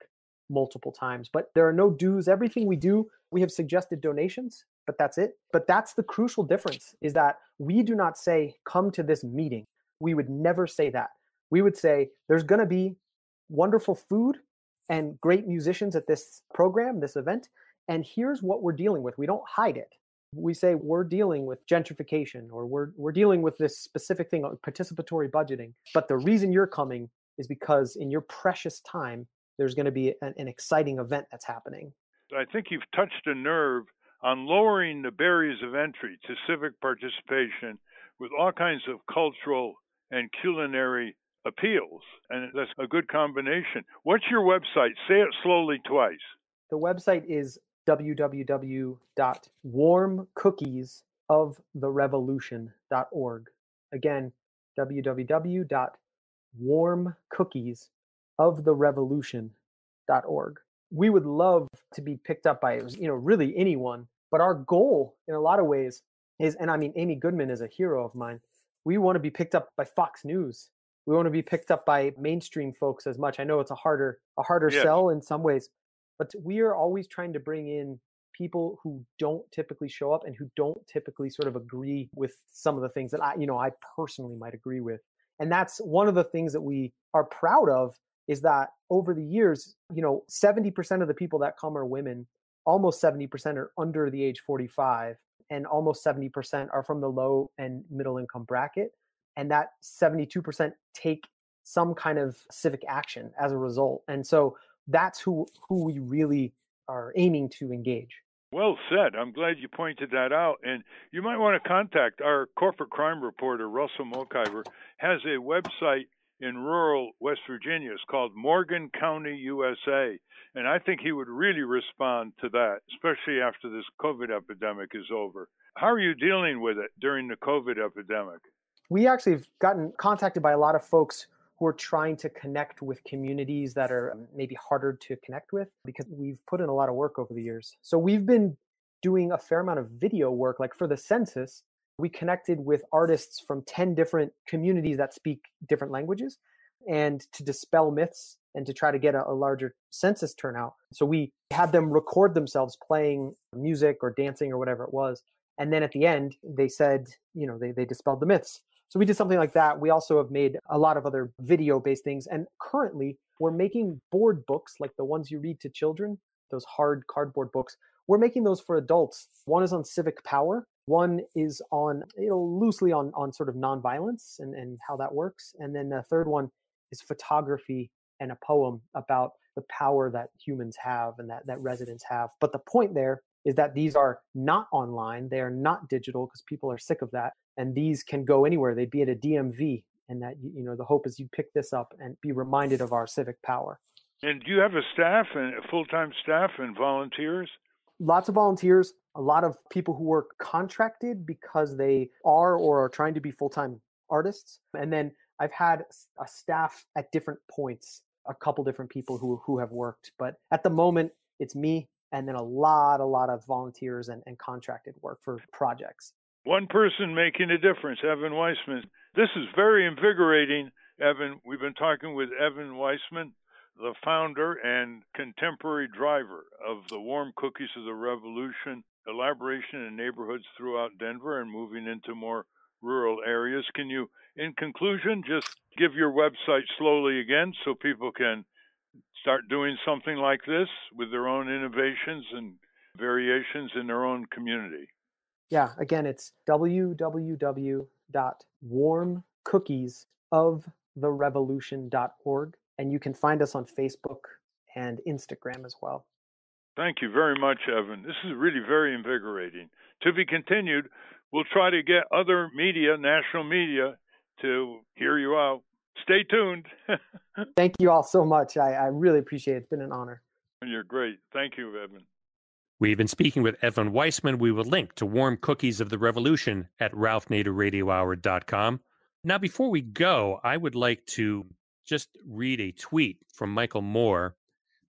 multiple times. But there are no dues. Everything we do, we have suggested donations, but that's it. But that's the crucial difference is that we do not say, come to this meeting. We would never say that. We would say, there's going to be wonderful food and great musicians at this program, this event. And here's what we're dealing with. We don't hide it. We say we're dealing with gentrification or we're, we're dealing with this specific thing, participatory budgeting. But the reason you're coming is because in your precious time, there's going to be an, an exciting event that's happening. I think you've touched a nerve on lowering the barriers of entry to civic participation with all kinds of cultural and culinary appeals. And that's a good combination. What's your website? Say it slowly twice. The website is www.warmcookiesoftherevolution.org. Again, www.warmcookiesoftherevolution.org. We would love to be picked up by you know really anyone, but our goal in a lot of ways is and I mean Amy Goodman is a hero of mine. We want to be picked up by Fox News we want to be picked up by mainstream folks as much. I know it's a harder a harder yeah. sell in some ways, but we are always trying to bring in people who don't typically show up and who don't typically sort of agree with some of the things that I, you know, I personally might agree with. And that's one of the things that we are proud of is that over the years, you know, 70% of the people that come are women, almost 70% are under the age 45, and almost 70% are from the low and middle income bracket and that 72% take some kind of civic action as a result. And so that's who who we really are aiming to engage. Well said. I'm glad you pointed that out. And you might want to contact our corporate crime reporter, Russell Mokhiber, has a website in rural West Virginia. It's called Morgan County USA. And I think he would really respond to that, especially after this COVID epidemic is over. How are you dealing with it during the COVID epidemic? we actually have gotten contacted by a lot of folks who are trying to connect with communities that are um, maybe harder to connect with because we've put in a lot of work over the years. So we've been doing a fair amount of video work. Like for the census, we connected with artists from 10 different communities that speak different languages and to dispel myths and to try to get a, a, larger census turnout. So we had them record themselves playing music or dancing or whatever it was. And then at the end, they said, you know, they, they dispelled the myths. So we did something like that. We also have made a lot of other video based things. And currently, we're making board books like the ones you read to children, those hard cardboard books. We're making those for adults. One is on civic power. One is on, you know, loosely on, on sort of nonviolence and, and how that works. And then the third one is photography and a poem about the power that humans have and that, that residents have. But the point there is that these are not online, they are not digital because people are sick of that and these can go anywhere. They'd be at a DMV, and that you know the hope is you pick this up and be reminded of our civic power. And do you have a staff and full time staff and volunteers? Lots of volunteers. A lot of people who work contracted because they are or are trying to be full time artists. And then I've had a staff at different points, a couple different people who who have worked. But at the moment, it's me and then a lot, a lot of volunteers and, and contracted work for projects. One person making a difference, Evan Weissman. This is very invigorating, Evan. We've been talking with Evan Weissman, the founder and contemporary driver of the Warm Cookies of the Revolution elaboration in neighborhoods throughout Denver and moving into more rural areas. Can you, in conclusion, just give your website slowly again so people can start doing something like this with their own innovations and variations in their own community? Yeah, again, it's www.warmcookiesoftherevolution.org. And you can find us on Facebook and Instagram as well. Thank you very much, Evan. This is really very invigorating. To be continued, we'll try to get other media, national media, to hear you out. Stay tuned. Thank you all so much. I, I really appreciate it. It's been an honor. You're great. Thank you, Evan. We've been speaking with Evan Weissman. We will link to Warm Cookies of the Revolution at ralphnaderradiohour.com. Now, before we go, I would like to just read a tweet from Michael Moore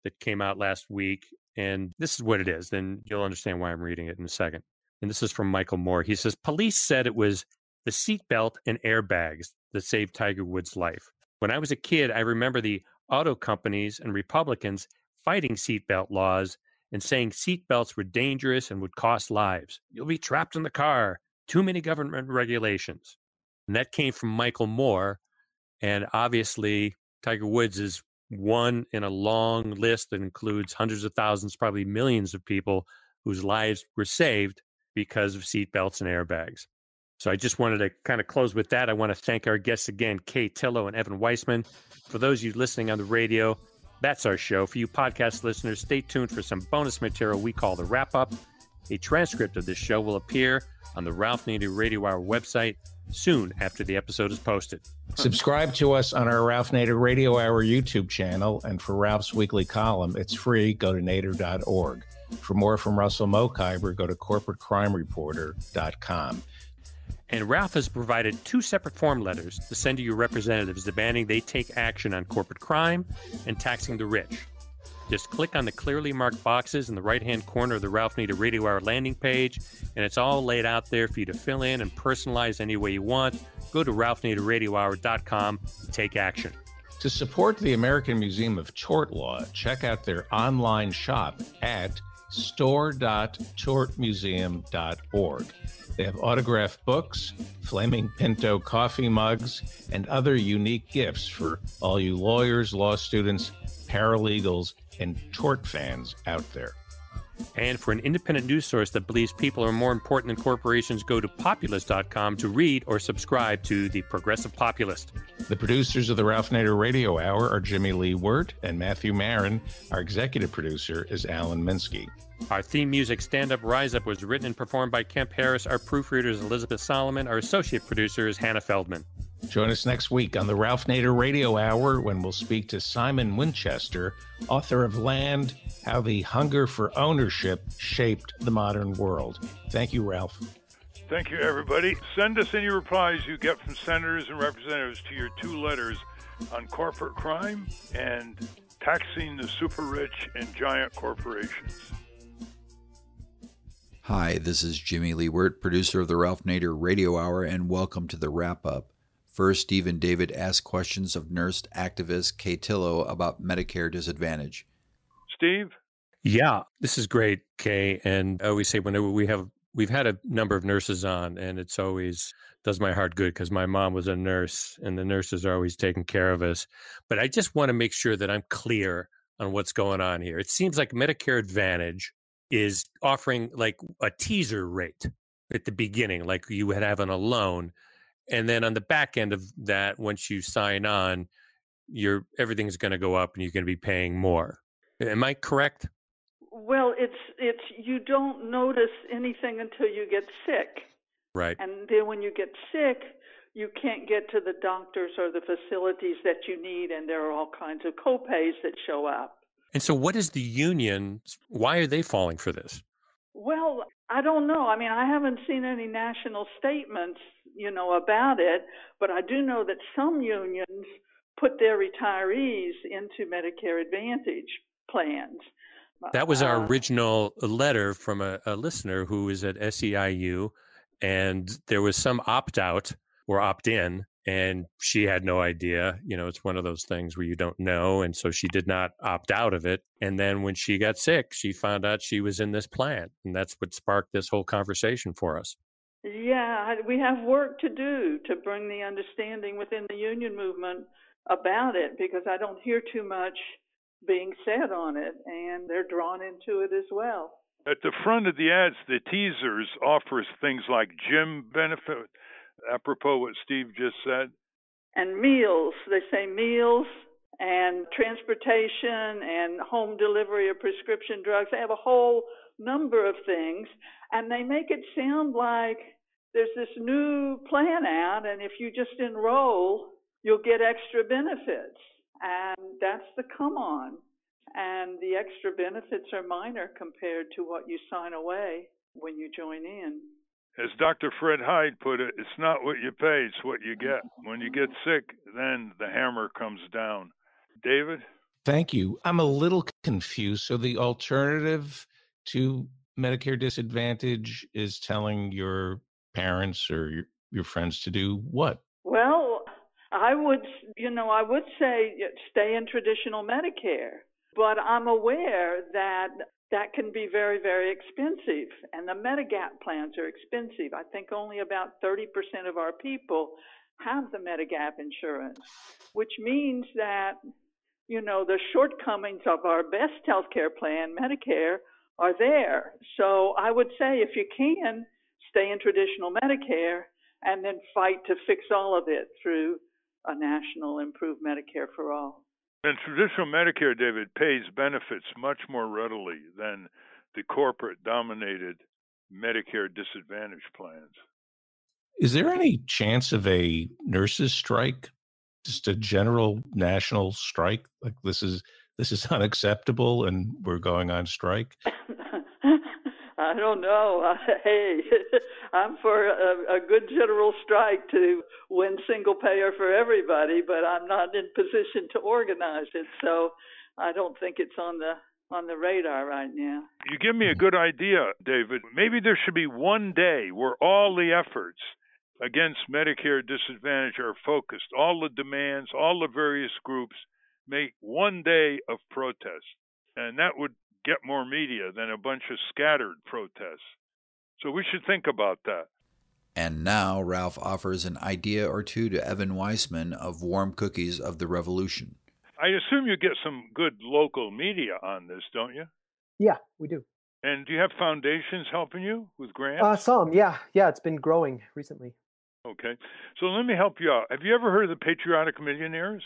that came out last week. And this is what it is. Then you'll understand why I'm reading it in a second. And this is from Michael Moore. He says Police said it was the seatbelt and airbags that saved Tiger Woods' life. When I was a kid, I remember the auto companies and Republicans fighting seatbelt laws and saying seatbelts were dangerous and would cost lives. You'll be trapped in the car. Too many government regulations. And that came from Michael Moore. And obviously, Tiger Woods is one in a long list that includes hundreds of thousands, probably millions of people whose lives were saved because of seatbelts and airbags. So I just wanted to kind of close with that. I want to thank our guests again, Kay Tillow and Evan Weissman. For those of you listening on the radio, that's our show. For you podcast listeners, stay tuned for some bonus material we call the wrap up. A transcript of this show will appear on the Ralph Nader Radio Hour website soon after the episode is posted. Subscribe to us on our Ralph Nader Radio Hour YouTube channel, and for Ralph's weekly column, it's free. Go to nader.org. For more from Russell Mokhiber, go to corporatecrimereporter.com. And Ralph has provided two separate form letters to send to your representatives demanding they take action on corporate crime and taxing the rich. Just click on the clearly marked boxes in the right hand corner of the Ralph Nader Radio Hour landing page, and it's all laid out there for you to fill in and personalize any way you want. Go to ralphnaderradiohour.com and take action. To support the American Museum of Tort Law, check out their online shop at store.tortmuseum.org. They have autographed books, flaming pinto coffee mugs, and other unique gifts for all you lawyers, law students, paralegals, and tort fans out there. And for an independent news source that believes people are more important than corporations, go to populist.com to read or subscribe to The Progressive Populist. The producers of the Ralph Nader Radio Hour are Jimmy Lee Wirt and Matthew Marin. Our executive producer is Alan Minsky. Our theme music, Stand Up Rise Up, was written and performed by Kemp Harris. Our proofreader is Elizabeth Solomon. Our associate producer is Hannah Feldman. Join us next week on the Ralph Nader Radio Hour when we'll speak to Simon Winchester, author of Land How the Hunger for Ownership Shaped the Modern World. Thank you, Ralph. Thank you, everybody. Send us any replies you get from senators and representatives to your two letters on corporate crime and taxing the super rich and giant corporations. Hi, this is Jimmy Lee Wirt, producer of the Ralph Nader Radio Hour, and welcome to the wrap up. First, Steve and David ask questions of nurse activist Kay Tillow about Medicare Disadvantage. Steve? Yeah, this is great, Kay. And I always say whenever we have we've had a number of nurses on, and it's always does my heart good because my mom was a nurse, and the nurses are always taking care of us. But I just want to make sure that I'm clear on what's going on here. It seems like Medicare Advantage is offering like a teaser rate at the beginning, like you would have on a loan and then on the back end of that once you sign on you're everything's going to go up and you're going to be paying more. Am i correct? Well it's it's you don't notice anything until you get sick. Right. And then when you get sick you can't get to the doctors or the facilities that you need and there are all kinds of copays that show up. And so what is the union why are they falling for this? Well i don't know. I mean i haven't seen any national statements you know, about it, but I do know that some unions put their retirees into Medicare Advantage plans. That was our uh, original letter from a, a listener who is at SEIU, and there was some opt out or opt in, and she had no idea. You know, it's one of those things where you don't know. And so she did not opt out of it. And then when she got sick, she found out she was in this plan. And that's what sparked this whole conversation for us. Yeah, we have work to do to bring the understanding within the union movement about it because I don't hear too much being said on it, and they're drawn into it as well. At the front of the ads, the teasers offers things like gym benefit, apropos what Steve just said. And meals, they say meals and transportation and home delivery of prescription drugs. They have a whole number of things, and they make it sound like there's this new plan out, and if you just enroll, you'll get extra benefits. And that's the come on. And the extra benefits are minor compared to what you sign away when you join in. As Dr. Fred Hyde put it, it's not what you pay, it's what you get. When you get sick, then the hammer comes down. David? Thank you. I'm a little confused. So the alternative to Medicare Disadvantage is telling your parents or your, your friends to do what? Well, I would, you know, I would say stay in traditional Medicare, but I'm aware that that can be very, very expensive, and the Medigap plans are expensive. I think only about 30% of our people have the Medigap insurance, which means that, you know, the shortcomings of our best healthcare plan, Medicare, are there. So I would say if you can, stay in traditional Medicare and then fight to fix all of it through a national improved Medicare for all. And traditional Medicare, David, pays benefits much more readily than the corporate dominated Medicare disadvantage plans. Is there any chance of a nurses strike? Just a general national strike? Like this is this is unacceptable and we're going on strike? I don't know. hey, I'm for a, a good general strike to win single payer for everybody, but I'm not in position to organize it, so I don't think it's on the on the radar right now. You give me a good idea, David. Maybe there should be one day where all the efforts against Medicare disadvantage are focused, all the demands, all the various groups make one day of protest. And that would get more media than a bunch of scattered protests. So we should think about that. And now Ralph offers an idea or two to Evan Weissman of Warm Cookies of the Revolution. I assume you get some good local media on this, don't you? Yeah, we do. And do you have foundations helping you with grants? Uh, some, yeah. Yeah, it's been growing recently. Okay. So let me help you out. Have you ever heard of the Patriotic Millionaires?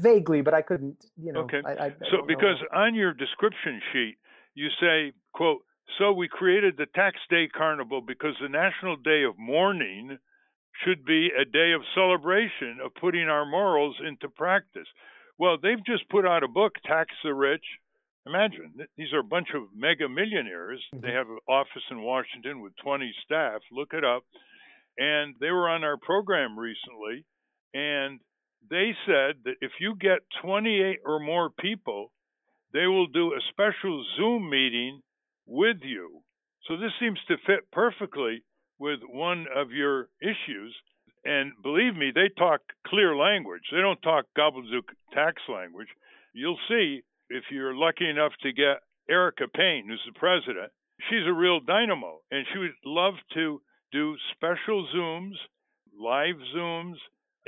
Vaguely, but I couldn't, you know. Okay. I, I, I so because know. on your description sheet, you say, quote, so we created the Tax Day Carnival because the National Day of Mourning should be a day of celebration of putting our morals into practice. Well, they've just put out a book, Tax the Rich. Imagine, these are a bunch of mega millionaires. Mm-hmm. They have an office in Washington with 20 staff. Look it up. And they were on our program recently, and they said that if you get 28 or more people, they will do a special Zoom meeting with you. So this seems to fit perfectly with one of your issues. And believe me, they talk clear language. They don't talk gobbledygook tax language. You'll see if you're lucky enough to get Erica Payne, who's the president. She's a real dynamo, and she would love to do special Zooms, live Zooms,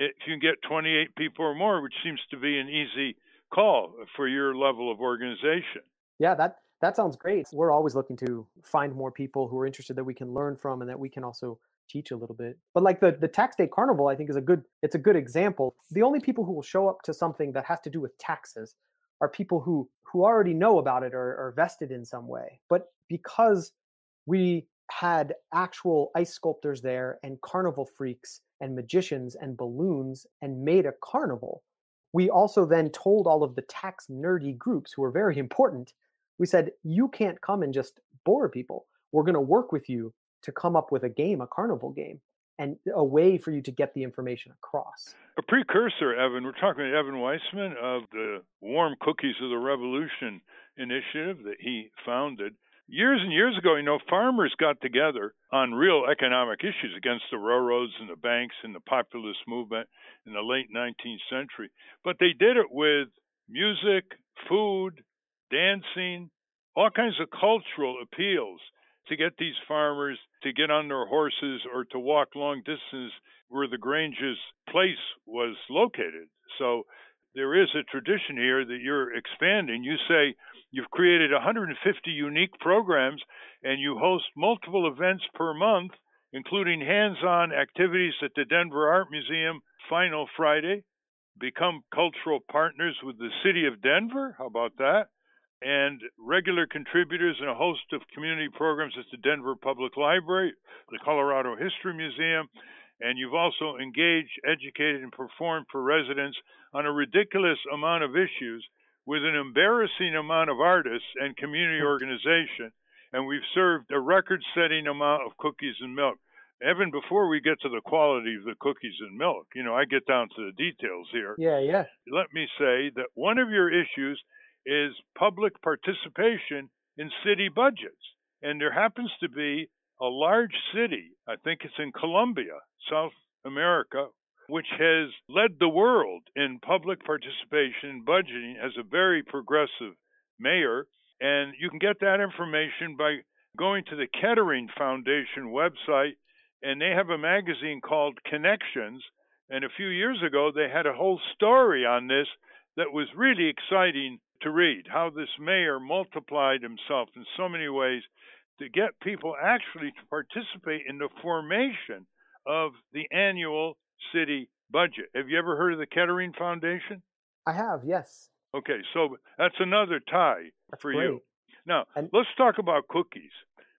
if you can get 28 people or more, which seems to be an easy call for your level of organization. Yeah, that that sounds great. We're always looking to find more people who are interested that we can learn from and that we can also teach a little bit. But like the the tax day carnival, I think is a good it's a good example. The only people who will show up to something that has to do with taxes are people who who already know about it or are vested in some way. But because we had actual ice sculptors there and carnival freaks and magicians and balloons and made a carnival. We also then told all of the tax nerdy groups who were very important, we said, you can't come and just bore people. We're going to work with you to come up with a game, a carnival game, and a way for you to get the information across. A precursor, Evan, we're talking to Evan Weissman of the Warm Cookies of the Revolution initiative that he founded years and years ago, you know, farmers got together on real economic issues against the railroads and the banks and the populist movement in the late 19th century. But they did it with music, food, dancing, all kinds of cultural appeals to get these farmers to get on their horses or to walk long distance where the Grange's place was located. So there is a tradition here that you're expanding. You say you've created 150 unique programs and you host multiple events per month, including hands on activities at the Denver Art Museum final Friday, become cultural partners with the city of Denver. How about that? And regular contributors in a host of community programs at the Denver Public Library, the Colorado History Museum, and you've also engaged, educated, and performed for residents on a ridiculous amount of issues with an embarrassing amount of artists and community organization. And we've served a record setting amount of cookies and milk. Evan, before we get to the quality of the cookies and milk, you know, I get down to the details here. Yeah, yeah. Let me say that one of your issues is public participation in city budgets. And there happens to be a large city, I think it's in Colombia, South America, which has led the world in public participation in budgeting, has a very progressive mayor. And you can get that information by going to the Kettering Foundation website, and they have a magazine called Connections. And a few years ago, they had a whole story on this that was really exciting to read how this mayor multiplied himself in so many ways to get people actually to participate in the formation of the annual city budget. Have you ever heard of the Kettering Foundation? I have, yes. Okay, so that's another tie That's for great. you. Now, And- let's talk about cookies.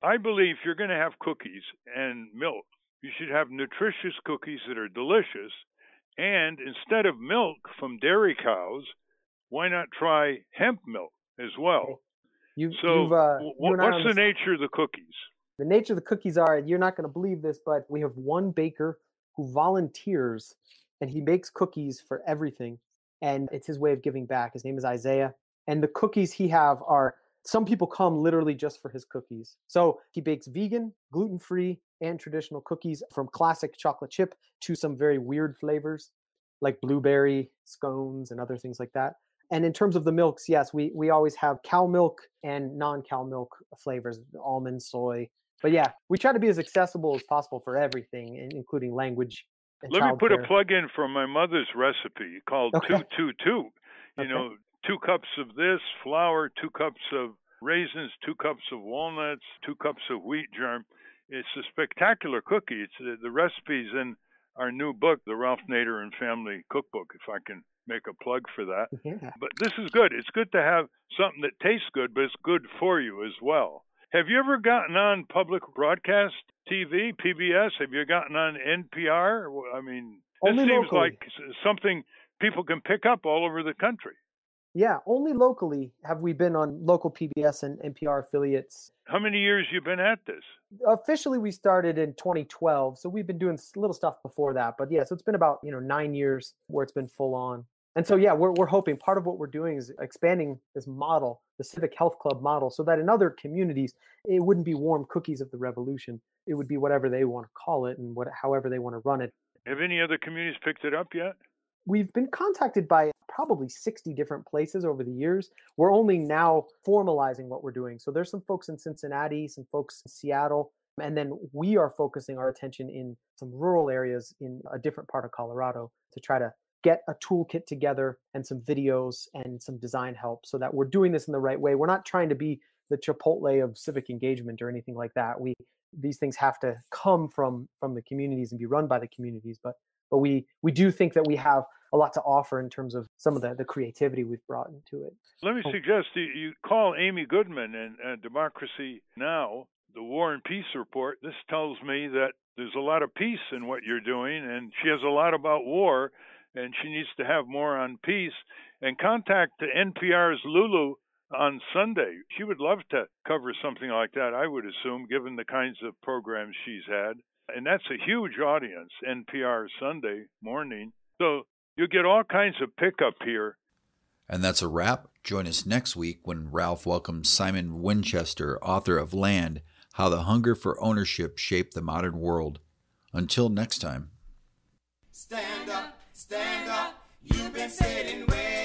I believe if you're going to have cookies and milk, you should have nutritious cookies that are delicious. And instead of milk from dairy cows, why not try hemp milk as well? You, So, you've, uh, what's the nature of the cookies? The nature of the cookies are you're not going to believe this, but we have one baker who volunteers and he makes cookies for everything. And it's his way of giving back. His name is Isaiah. And the cookies he have are some people come literally just for his cookies. So he bakes vegan, gluten free, and traditional cookies from classic chocolate chip to some very weird flavors like blueberry scones and other things like that. And in terms of the milks, yes, we, we always have cow milk and non cow milk flavors, almond, soy, but yeah, we try to be as accessible as possible for everything, including language. And Let me put a plug in for my mother's recipe called Okay. 222. You Okay. know, two cups of this flour, two cups of raisins, two cups of walnuts, two cups of wheat germ. It's a spectacular cookie. It's uh, the recipes in our new book, the Ralph Nader and Family Cookbook, if I can make a plug for that. Yeah. But this is good. It's good to have something that tastes good, but it's good for you as well. Have you ever gotten on public broadcast TV, PBS? Have you gotten on NPR? I mean, this Only seems locally. like something people can pick up all over the country. Yeah, only locally have we been on local PBS and NPR affiliates. How many years you been at this? Officially, we started in 2012, so we've been doing little stuff before that. But yeah, so it's been about you know nine years where it's been full on. And so yeah, we're we're hoping part of what we're doing is expanding this model, the Civic Health Club model, so that in other communities it wouldn't be warm cookies of the revolution. It would be whatever they want to call it and what however they want to run it. Have any other communities picked it up yet? we've been contacted by probably 60 different places over the years. We're only now formalizing what we're doing. So there's some folks in Cincinnati, some folks in Seattle, and then we are focusing our attention in some rural areas in a different part of Colorado to try to get a toolkit together and some videos and some design help so that we're doing this in the right way. We're not trying to be the Chipotle of civic engagement or anything like that. We these things have to come from from the communities and be run by the communities, but but we we do think that we have a lot to offer in terms of some of the, the creativity we've brought into it. Let me Oh. suggest you, you call Amy Goodman and uh, Democracy Now, the War and Peace Report. This tells me that there's a lot of peace in what you're doing, and she has a lot about war, and she needs to have more on peace. And contact the NPR's Lulu on Sunday. She would love to cover something like that, I would assume, given the kinds of programs she's had. And that's a huge audience, NPR Sunday morning. So you get all kinds of pickup here. And that's a wrap. Join us next week when Ralph welcomes Simon Winchester, author of Land How the Hunger for Ownership Shaped the Modern World. Until next time. Stand up, stand up. You've been sitting way